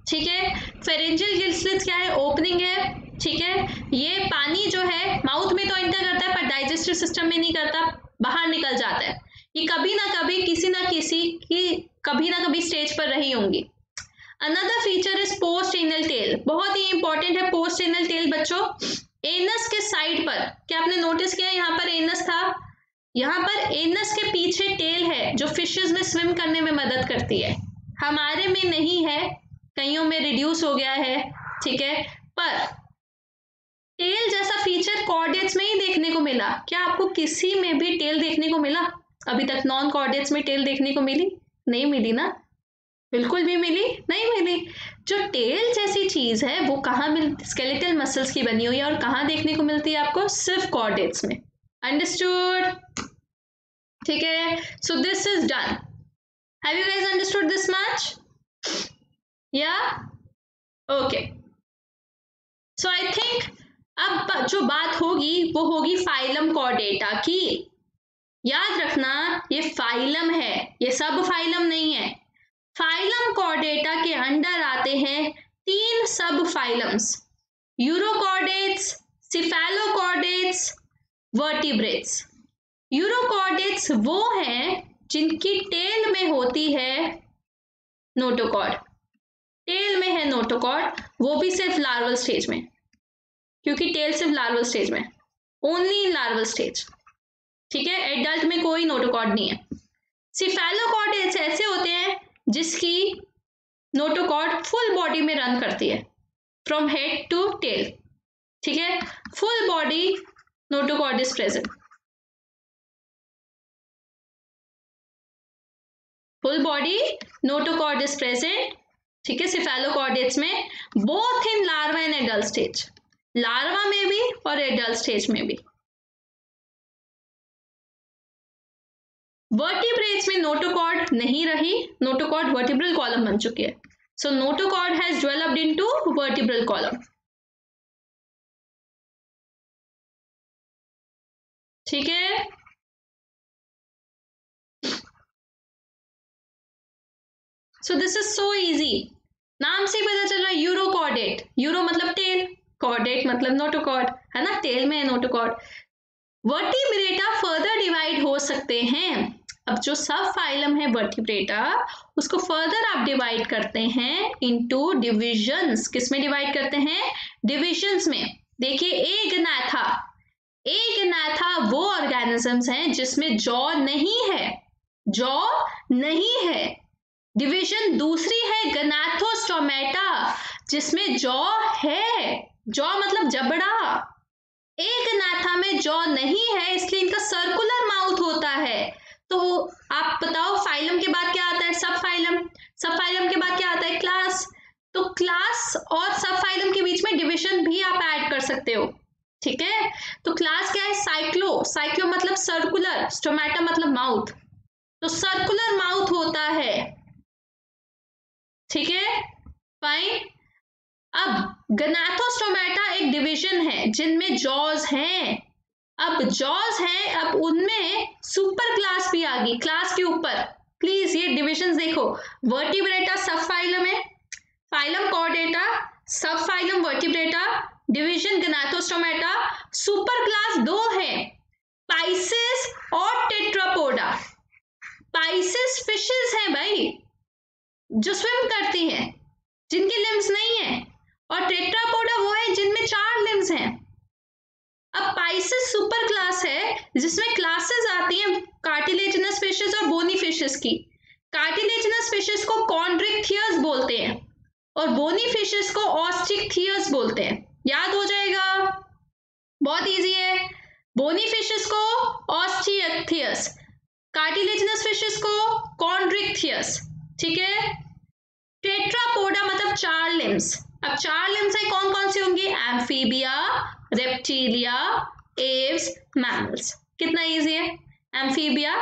ठीक है? फेरेंजियल गिल्सलिट्स क्या है? ओपनिंग है. ठीक है? ये पानी जो है माउथ में तो एंटर करता है, पर डाइजेस्टिव सिस्टम में नहीं करता. बाहर निकल जाता है. ये कभी ना कभी किसी ना किसी की कभी ना कभी स्टेज पर रही होंगी। Another feature is post anal tail बहुत ही इंपॉर्टेंट है पोस्ट एनल टेल बच्चों। एनस के साइड पर, क्या आपने नोटिस किया? यहाँ पर एनस था। यहाँ पर एनस के पीछे टेल है, जो फिशेस में स्विम करने में मदद करती है। हमारे में नहीं है, कईयों में रिड्यूस हो गया है, ठीक है? पर टेल जैसा फीचर कॉर्डेट्स में ही देखने को मिला। क्या आपको किसी में भी टेल देखने को मिला? अभी तक नॉन कॉर्डेट्स में टेल देखने को मिली? नहीं मिली ना? बिल्कुल भी मिली? नहीं मिली। जो टेल जैसी चीज़ है, वो कहाँ मिल स्केलेटल मसल्स की बनी हुई है और कहाँ देखने को मिलती है आपको? सिर्फ़ कॉर्डेट्स में। अंडरस्टूड ठीक है। So this is done have you guys understood this much या ओके सो आई थिंक अब जो बात होगी, वो होगी फाइलम कॉर्डेटा की। याद रखना, ये फाइलम है, ये सब फाइलम नहीं है। फाइलम कॉर्डेटा के अंडर आते हैं तीन subphylums urochordates cephalochordates vertebrates urochordates वो हैं जिनकी टेल में होती है नोटोकॉर्ड टेल में है नोटोकॉर्ड वो भी सिर्फ़ लार्वल स्टेज में, क्योंकि टेल सिर्फ़ लार्वल स्टेज में ओनली इन लार्वल स्टेज ठीक है? एडल्ट में कोई नोटोकॉड नहीं है। सिफेलोकॉर्डेट्स ऐसे होते हैं जिसकी नोटोकॉड फुल बॉडी में रन करती है। फ्रॉम हेड टू टेल ठीक है? Full body notochord is present full body notochord is present ठीक है? सिफेलोकॉर्डेट्स में। Both in larva and adult stage larva में भी और एडल्ट स्टेज में भी। वर्टिब्रेट्स में नोटोकॉर्ड नहीं रही नोटोकॉर्ड वर्टिब्रल कॉलम बन चुकी है। So notochord has developed into vertebral column ठीक है? So this is so easy नाम से पता चल रहा है यूरो कॉर्डेट यूरो मतलब टेल कॉर्डेट मतलब नोटोकॉर्ड है ना? टेल में है नोटोकॉर्ड वर्टिब्रेटा फर्दर डिवाइड हो सकते हैं। अब जो सब फाइलम है वर्टिब्रेटा उसको फर्दर आप डिवाइड करते हैं इनटू डिविजन्स किसमें डिवाइड करते हैं? डिविजन्स में। देखिए, एक नाथा एक नाथा वो ऑर्गेनिजम्स हैं जिसमें जॉ नहीं है। जॉ नहीं है। डिवीज़न दूसरी है गनाथोस्टोमेटा जिसमें जॉ है। जॉ मतलब जबड़ा। एक नाथा में जॉ नहीं है, इसलिए इनका सर्कुलर माउथ होता है। तो आप बताओ फाइलम के बाद क्या आता है? सब फाइलम सब फाइलम के बाद क्या आता है? क्लास तो क्लास और सब फाइलम के बीच में डिविजन भी आप ऐड कर सकते हो। ठीक है? तो क्लास क्या है? साइक्लो साइक्लो मतलब सर्कुलर स्टोमेटा मतलब माउथ तो सर्कुलर माउथ होता है। ठीक है? फाइन अब, गनाथोस्टोमेटा एक डिवीज़न है, जिनमें जॉज हैं। अब जॉज हैं, अब उनमें सुपर क्लास भी आ गई क्लास के ऊपर। प्लीज़ ये डिविजन देखो। वर्टिब्रेटा सब फाइलम है। Phylum chordata sub phylum vertebrata division gnathostomata super class दो है। पाइसिस और टेट्रापोडा पाइसिस फिशेस हैं भाई, जो स्विम करती हैं, जिनकी लिम्स नहीं है। और टेट्रापोडा वो है जिनमें चार लिम्स हैं। अब पाइसिस सुपर क्लास है, जिसमें क्लासेस आती हैं कार्टिलेजनस फिशेस और बोनी फिशेस की। कार्टिलेजनस फिशेस को कॉन्ड्रिक्थियस बोलते हैं और बोनी फिशेस को ऑस्टिकथियस बोलते हैं। याद हो जाएगा? बहुत इजी है। बोनी फिशेस को ऑस्टियथियस कार्टिलेजनस फिशेस को कॉन्ड्रिक्थियस ठीक है? टेट्रापोडा मतलब चार लिम्स अब चार लिम्स है कौन कौन सी होंगी? एम्फीबिया रेप्टीलिया एव्स मैमल्स कितना इजी है? Amphibia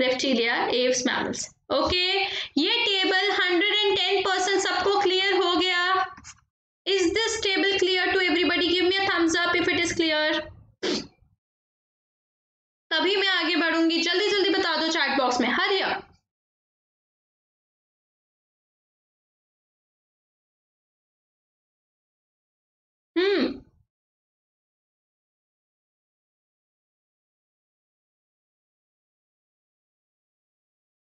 reptilia aves mammals okay ये टेबल 110 परसेंट सबको क्लियर हो गया. Is this table clear to everybody give me thumbs up if it is clear तभी मैं आगे बढ़ूँगी. जल्दी जल्दी बता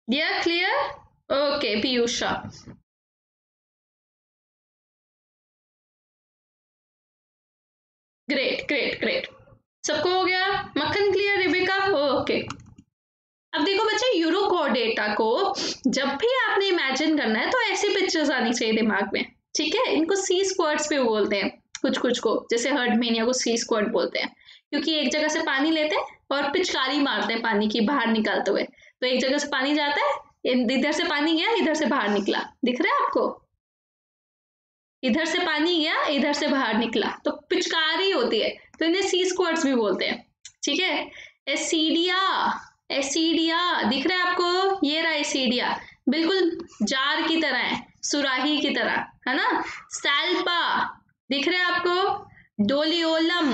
Yeah, clear? Okay, Piyusha. Great great great सबको हो गया? मक्खन क्लियर रिबिका? ओके अब देखो बच्चे यूरो डेटा को जब भी आपने इमेजिन करना है तो ऐसी पिक्चर्स आनी चाहिए दिमाग में। ठीक है? इनको सी स्क्वाड्स पे बोलते हैं कुछ कुछ को। जैसे हर्ड मेनिया को सी स्क्वाड बोलते हैं। क्योंकि एक जगह से पानी लेते हैं और पिचकारी मारते हैं पानी की बाहर निकालते हुए। तो एक जगह से पानी जाता है इधर से पानी गया, इधर से बाहर निकला। दिख रहा है आपको? इधर से पानी गया, इधर से बाहर निकला। तो पिचकारी होती है तो इन्हें सी स्क्वाड्स भी बोलते हैं। ठीक है? एसीडिया एसीडिया दिख रहा है आपको? ये रहा एसीडिया बिल्कुल जार की तरह है, सुराही की तरह, है ना? सैल्पा दिख रहा है आपको? डोलियोलम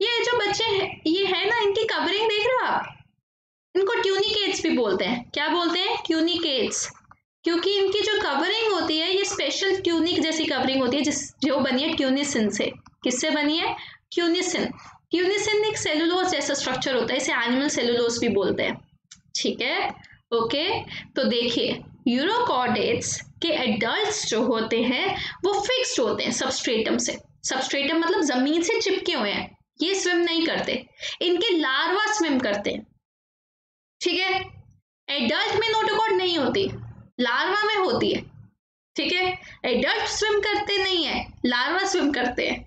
ये जो बच्चे हैं, ये है ना, इनकी कवरिंग देख रहे हो आप? इनको ट्यूनिकेट्स भी बोलते हैं। क्या बोलते हैं? ट्यूनिकेट्स क्योंकि इनकी जो कवरिंग होती है, ये स्पेशल ट्यूनिक जैसी कवरिंग होती है, जिस, जो बनी है ट्यूनिसिन से। किससे बनी है? ट्यूनिसिन ट्यूनिसिन एक सेलुलोज जैसा स्ट्रक्चर होता है, इसे एनिमल सेलुलोज भी बोलते हैं। ठीक है? ओके? तो देखिए यूरोकॉडेट्स के एडल्ट जो होते हैं, वो फिक्स्ड होते हैं सबस्ट्रेटम से। सबस्ट्रेटम मतलब ज़मीन से चिपके हुए हैं। ये स्विम नहीं करते। इनके लार्वा स्विम करते हैं। ठीक है? एडल्ट में नोटोकॉड नहीं होती। लार्वा में होती है। ठीक है? एडल्ट स्विम करते नहीं है। लार्वा स्विम करते हैं।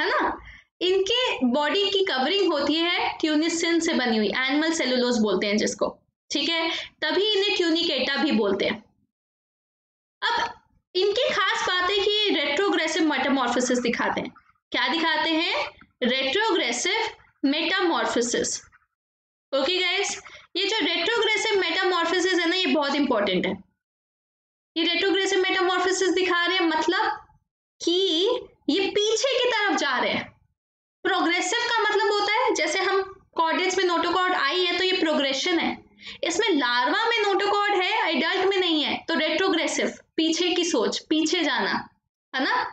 है ना? इनके बॉडी की कवरिंग होती है ट्यूनिसिन से बनी हुई। एनिमल सेलुलोज बोलते हैं जिसको। ठीक है? तभी इन्हें ट्यूनिकेटा भी बोलते हैं। अब इनकी खास बात है कि रेट्रोग्रेसिव मेटामॉर्फोसिस दिखाते हैं। क्या दिखाते हैं? रेट्रोग्रेसिव मेटामॉर्फोसिस ओके गाइस ये जो रेट्रोग्रेसिव मेटामॉर्फोसिस है ना, ये बहुत इंपॉर्टेंट है। ये रेट्रोग्रेसिव मेटामॉर्फोसिस दिखा रहे हैं मतलब कि ये पीछे की तरफ़ जा रहे हैं। प्रोग्रेसिव का मतलब होता है, जैसे हम कॉर्डेट्स में नोटोकॉर्ड आई है तो ये प्रोग्रेशन है। इसमें लार्वा में नोटोकॉर्ड है एडल्ट में नहीं है तो रेट्रोग्रेसिव पीछे की सोच, पीछे जाना, है ना?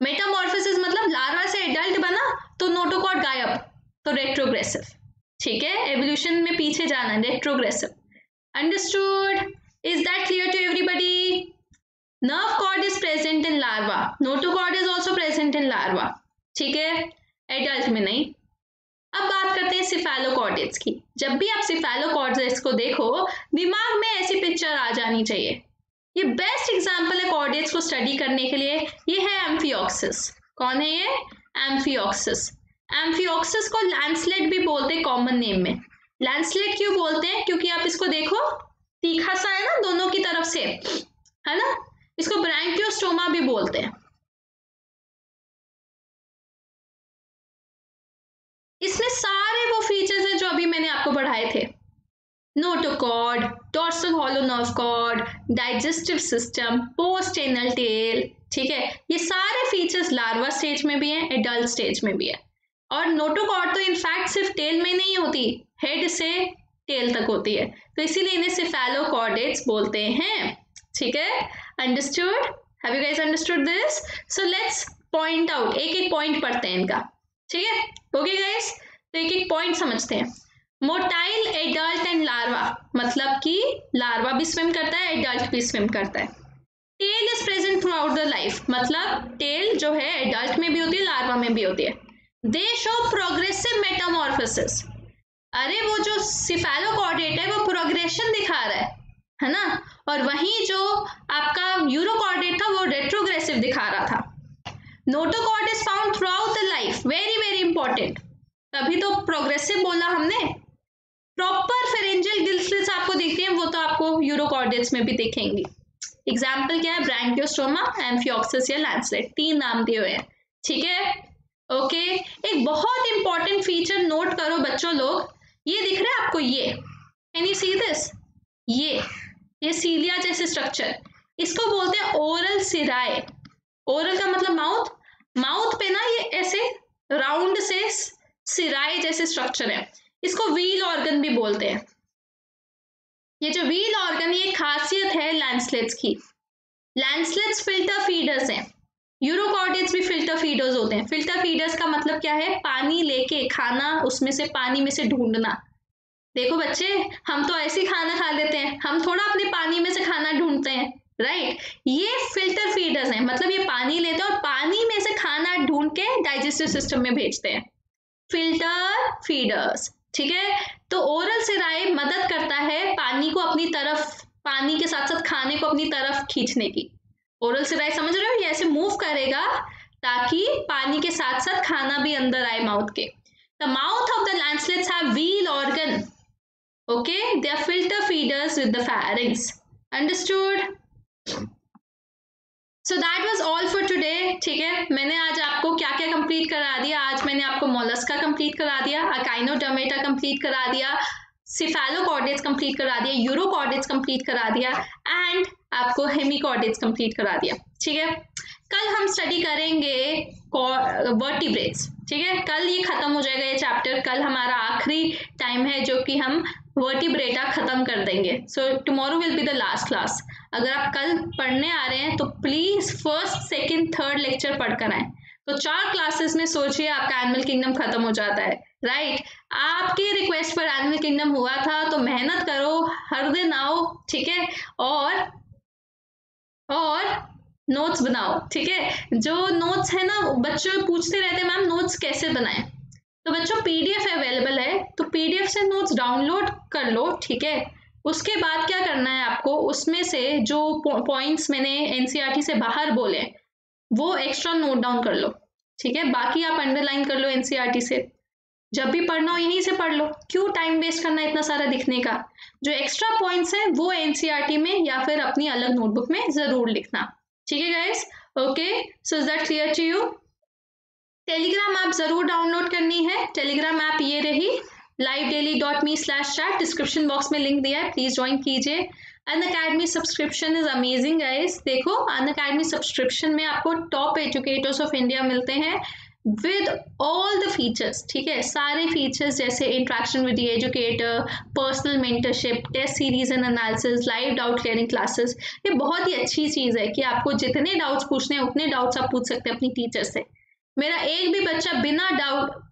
मेटामॉर्फोसिस मतलब लार्वा से एडल्ट बना तो नोटोकॉर्ड गायब तो रेट्रोग्रेसिव ठीक है? एवोल्यूशन में पीछे जाना retrogressive understood Is that clear to everybody? Nerve cord is present in larva. Notochord is also present in larva. ठीक है? एडल्ट में नहीं. अब बात करते हैं सिफेलोकॉर्डेट्स की. जब भी आप सिफेलोकॉर्डेट्स को देखो, दिमाग में ऐसी पिक्चर आ जानी चाहिए। ये बेस्ट एग्जांपल है कॉर्डेट्स को स्टडी करने के लिए। ये है एम्फियोक्सिस कौन है ये? एम्फियोक्सिस एम्फियोक्सिस को लैंडस्लेट भी बोलते हैं कॉमन नेम में। लैंडस्लेट क्यों बोलते हैं? क्योंकि आप इसको देखो, तीखा सा है ना दोनों की तरफ़ से, है ना? इसको ब्रैंकियोस्टोमा भी बोलते हैं। इसमें सारे वो फीचर्स हैं जो अभी मैंने आपको बढ़ाए थे। Notochord dorsal hollow nerve cord digestive system post anal tail ठीक है? ये सारे फीचर्स लार्वा स्टेज में भी हैं एडल्ट स्टेज में भी है। और नोटोकॉर्ड तो इनफैक्ट सिर्फ़ टेल में नहीं होती हेड से टेल तक होती है। तो इसीलिए इन्हें सिफेलोकॉर्डेट्स बोलते हैं। ठीक है? Understood have you guys understood this so let's point out एक एक पॉइंट पढ़ते हैं इनका। ठीक है? ओके गाइस तो एक एक पॉइंट समझते हैं। मोटाइल एडल्ट एंड लार्वा मतलब कि लार्वा भी स्विम करता है एडल्ट भी स्विम करता है। Tail is present throughout the life मतलब टेल जो है एडल्ट में भी होती है लार्वा में भी होती है। दे शो प्रोग्रेसिव मेटामॉर्फोसिस अरे वो जो सिफेलोकॉर्डेट है, वो प्रोग्रेशन दिखा रहा है है ना? और वहीं जो आपका यूरोकॉर्डेट था, वो रेट्रोग्रेसिव दिखा रहा था। Notochord is found throughout the life very very important तभी तो प्रोग्रेसिव बोला हमने। प्रॉपर फेरेंजियल गिल्स आपको दिखते हैं, वो तो आपको यूरोकॉर्डेट्स में भी दिखेंगी। एग्ज़ाम्पल क्या है? ब्रैंकियोस्टोमा एम्फियोक्सिस या लैंडस्लेट तीन नाम दिए हुए हैं। ठीक है? ओके? एक बहुत इंपॉर्टेंट फीचर नोट करो बच्चों लोग। ये दिख रहा है आपको? ये। कैन यू सी दिस ये। ये सीलिया जैसे स्ट्रक्चर इसको बोलते हैं ओरल सिराय। ओरल का मतलब माउथ माउथ पे ना ये ऐसे राउंड से सिराय जैसे स्ट्रक्चर है। इसको व्हील ऑर्गन भी बोलते हैं। ये जो व्हील ऑर्गन ये खासियत है लैंडस्लेट्स की। लैंडस्लेट्स फ़िल्टर फीडर्स हैं। यूरोकॉर्डेट्स भी फ़िल्टर फीडर्स होते हैं। फ़िल्टर फीडर्स का मतलब क्या है? पानी लेके खाना, उसमें से पानी में से ढूंढना। देखो बच्चे, हम तो ऐसे खाना खा लेते हैं। हम थोड़ा अपने पानी में से खाना ढूंढते हैं राइट ये फ़िल्टर फीडर्स हैं। मतलब ये पानी लेते हैं और पानी में से खाना ढूंढ के डाइजेस्टिव सिस्टम में भेजते हैं। फ़िल्टर फीडर्स, ठीक है? तो ओरल सिराए मदद करता है पानी को अपनी तरफ़, पानी के साथ साथ खाने को अपनी तरफ़ खींचने की। ओरल सिराए समझ रहे हो? ये ऐसे मूव करेगा ताकि पानी के साथ साथ खाना भी अंदर आए माउथ के। The mouth of the lancelets have wheel organ okay they are filter feeders with the pharynx. Understood? So that was all for today ठीक है? मैंने आज आपको क्या क्या कंप्लीट करा दिया? आज मैंने आपको मोलस्का कंप्लीट करा दिया अकाइनोडर्मेटा कंप्लीट करा दिया सिफेलोकॉर्डेट्स कंप्लीट करा दिया यूरोकॉर्डेट्स कंप्लीट करा दिया एंड आपको हेमिकॉर्डेट्स कंप्लीट करा दिया। ठीक है? कल हम स्टडी करेंगे वर्टिब्रेट्स ठीक है? कल ये खत्म हो जाएगा ये चैप्टर कल हमारा आखिरी टाइम है जो कि हम वर्टिब्रेटा खत्म कर देंगे। So tomorrow will be the last class अगर आप कल पढ़ने आ रहे हैं तो please first second third lecture पढ़कर आए। तो चार क्लासेस में सोचिए आपका एनिमल किंगडम खत्म हो जाता है। Right right? आपकी रिक्वेस्ट पर एनिमल किंगडम हुआ था तो मेहनत करो, हर दिन आओ। ठीक है? और और नोट्स बनाओ, ठीक है? जो नोट्स है ना, बच्चों पूछते रहते हैं, मैम नोट्स कैसे बनाएँ? तो बच्चों पीडीएफ अवेलेबल है तो पीडीएफ से नोट्स डाउनलोड कर लो, ठीक है? उसके बाद क्या करना है आपको? उसमें से जो पॉइंट्स मैंने एनसीईआरटी e से बाहर बोले वो एक्स्ट्रा नोट डाउन कर लो, ठीक है? बाकी आप अंडरलाइन कर लो एनसीईआरटी e से। जब भी पढ़ना हो, यहीं से पढ़ लो। क्यों टाइम वेस्ट करना इतना सारा दिखने का? जो एक्स्ट्रा पॉइंट्स हैं, वो एनसीईआरटी e में या फिर अपनी अलग नोटबुक में ज़रूर लिखना। ठीक है guys okay so is that clear to you Telegram app ज़रूर डाउनलोड करनी है। टेलीग्राम ऐप ये रही। Live daily dot me slash chat description box में लिंक दिया है। प्लीज़ ज्वाइन कीजिए। Unacademy subscription is amazing guys देखो अन अकेडमी सब्सक्रिप्शन में आपको टॉप एजुकेटर्स ऑफ़ इंडिया मिलते हैं। विद ऑल द फीचर्स ठीक है? सारे फीचर्स जैसे interaction with educator personal mentorship test series and analysis live doubt clearing classes ये बहुत ही अच्छी चीज़ है कि आपको जितने डाउट्स पूछने हैं, उतने डाउट्स आप पूछ सकते हैं अपनी टीचर से। मेरा एक भी बच्चा बिना डाउट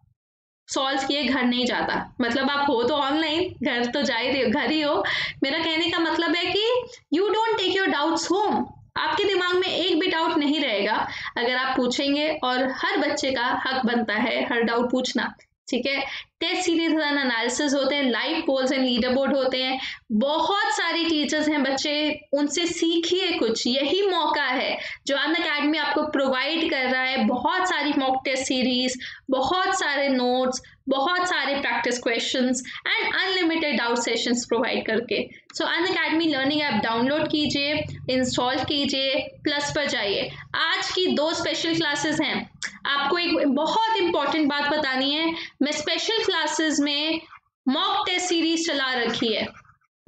सॉल्व किए घर नहीं जाता। मतलब आप हो तो ऑनलाइन घर तो जा ही घर ही हो। मेरा कहने का मतलब है कि you don't take your doubts home आपके दिमाग में एक भी डाउट नहीं रहेगा। अगर आप पूछेंगे और हर बच्चे का हक बनता है, हर डाउट पूछना, ठीक है? टेस्ट सीरीज़ एंड एनालिसिस होते हैं live polls and leader board होते हैं। बहुत सारी टीचर्स हैं बच्चे, उनसे सीखिए कुछ। यही मौका है जो अन अकेडमी आपको प्रोवाइड कर रहा है। बहुत सारी मॉक टेस्ट सीरीज़ बहुत सारे नोट्स बहुत सारे practice questions and unlimited doubt sessions provide करके। So Unacademy learning app download कीजिए इंस्टॉल कीजिए प्लस पर जाइए। आज की दो स्पेशल क्लासेस हैं। आपको एक बहुत इंपॉर्टेंट बात बतानी है। मैं स्पेशल क्लासेस में मॉक टेस्ट सीरीज़ चला रखी है।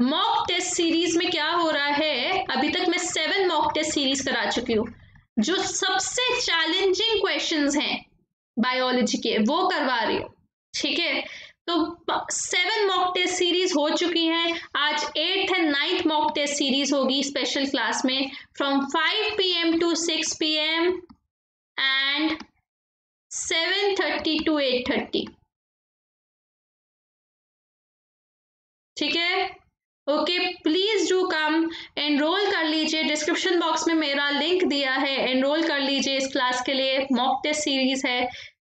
मॉक टेस्ट सीरीज़ में क्या हो रहा है? अभी तक मैं सेवन मॉक टेस्ट सीरीज़ करा चुकी हूँ। जो सबसे चैलेंजिंग क्वेश्चंस हैं। बायोलॉजी के, वो करवा रही हूँ। ठीक है? तो सेवन मॉक टेस्ट सीरीज़ हो चुकी है। आज eighth and ninth mock test series होगी स्पेशल क्लास में। From five P M to six P M and seven thirty to eight thirty ठीक है? Okay please do come enroll कर लीजिए। डिस्क्रिप्शन बॉक्स में मेरा लिंक दिया है। एनरोल कर लीजिए इस क्लास के लिए। मॉक टेस्ट सीरीज़ है।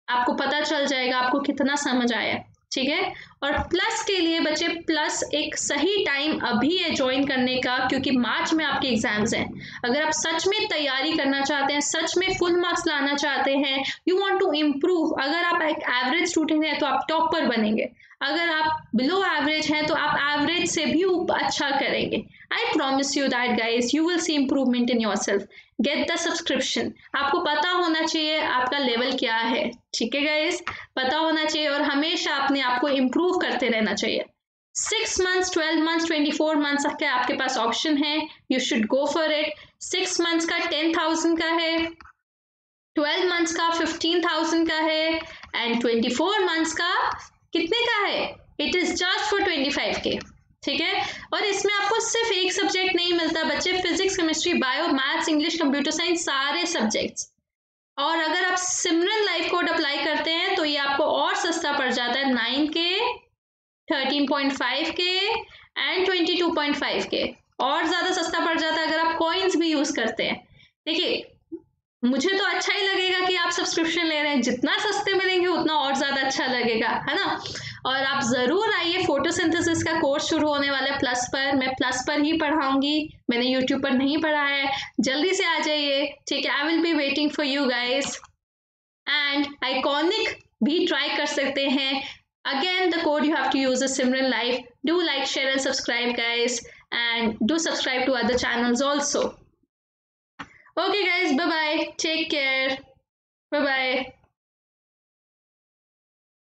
आपको पता चल जाएगा। आपको कितना समझ आया। ठीक है? और प्लस के लिए बच्चे प्लस एक सही टाइम अभी है ज्वाइन करने का, क्योंकि मार्च में आपके एग्ज़ाम्स हैं। अगर आप सच में तैयारी करना चाहते हैं, सच में फुल मार्क्स लाना चाहते हैं यू वांट टू इम्प्रूव अगर आप एक एवरेज स्टूडेंट हैं तो आप टॉप पर बनेंगे। अगर आप बिलो एवरेज हैं तो आप एवरेज से भी अच्छा करेंगे। I promise you that guys you will see improvement in yourself get the subscription आपको पता होना चाहिए आपका लेवल क्या है। ठीक है गाइज़ पता होना चाहिए और हमेशा अपने आप को इम्प्रूव करते रहना चाहिए। Six months twelve months twenty four months तक के आपके पास ऑप्शन है। You should go for it six months का टेन थाउज़ेंड का है। ट्वेल्व मंथ्स का फिफ्टीन थाउज़ेंड का है। एंड ट्वेंटी फोर मंथ्स का कितने का है? It is just for twenty five K. ठीक है? और इसमें आपको सिर्फ़ एक सब्जेक्ट नहीं मिलता। बच्चे physics chemistry bio maths English computer science सारे सब्जेक्ट्स और अगर आप सिमरन लाइफ कोड अप्लाई करते हैं तो ये आपको और सस्ता पड़ जाता है नाइन के 13.5 के एंड 22.5 के। और ज़्यादा सस्ता पड़ जाता है अगर आप कॉइन्स भी यूज़ करते हैं। देखिए, मुझे तो अच्छा ही लगेगा कि आप सब्सक्रिप्शन ले रहे हैं। जितना सस्ते मिलेंगे, उतना और ज़्यादा अच्छा लगेगा, है ना? और आप ज़रूर आइए फोटोसिंथेसिस का कोर्स शुरू होने वाला है प्लस पर। मैं प्लस पर ही पढ़ाऊँगी। मैंने यूट्यूब पर नहीं पढ़ा है। जल्दी से आ जाइए। ठीक है I will be waiting for you guys and iconic भी ट्राई कर सकते हैं। Again the code you have to use a Simran life do like share and subscribe guys and do subscribe to other channels also okay guys bye take care bye bye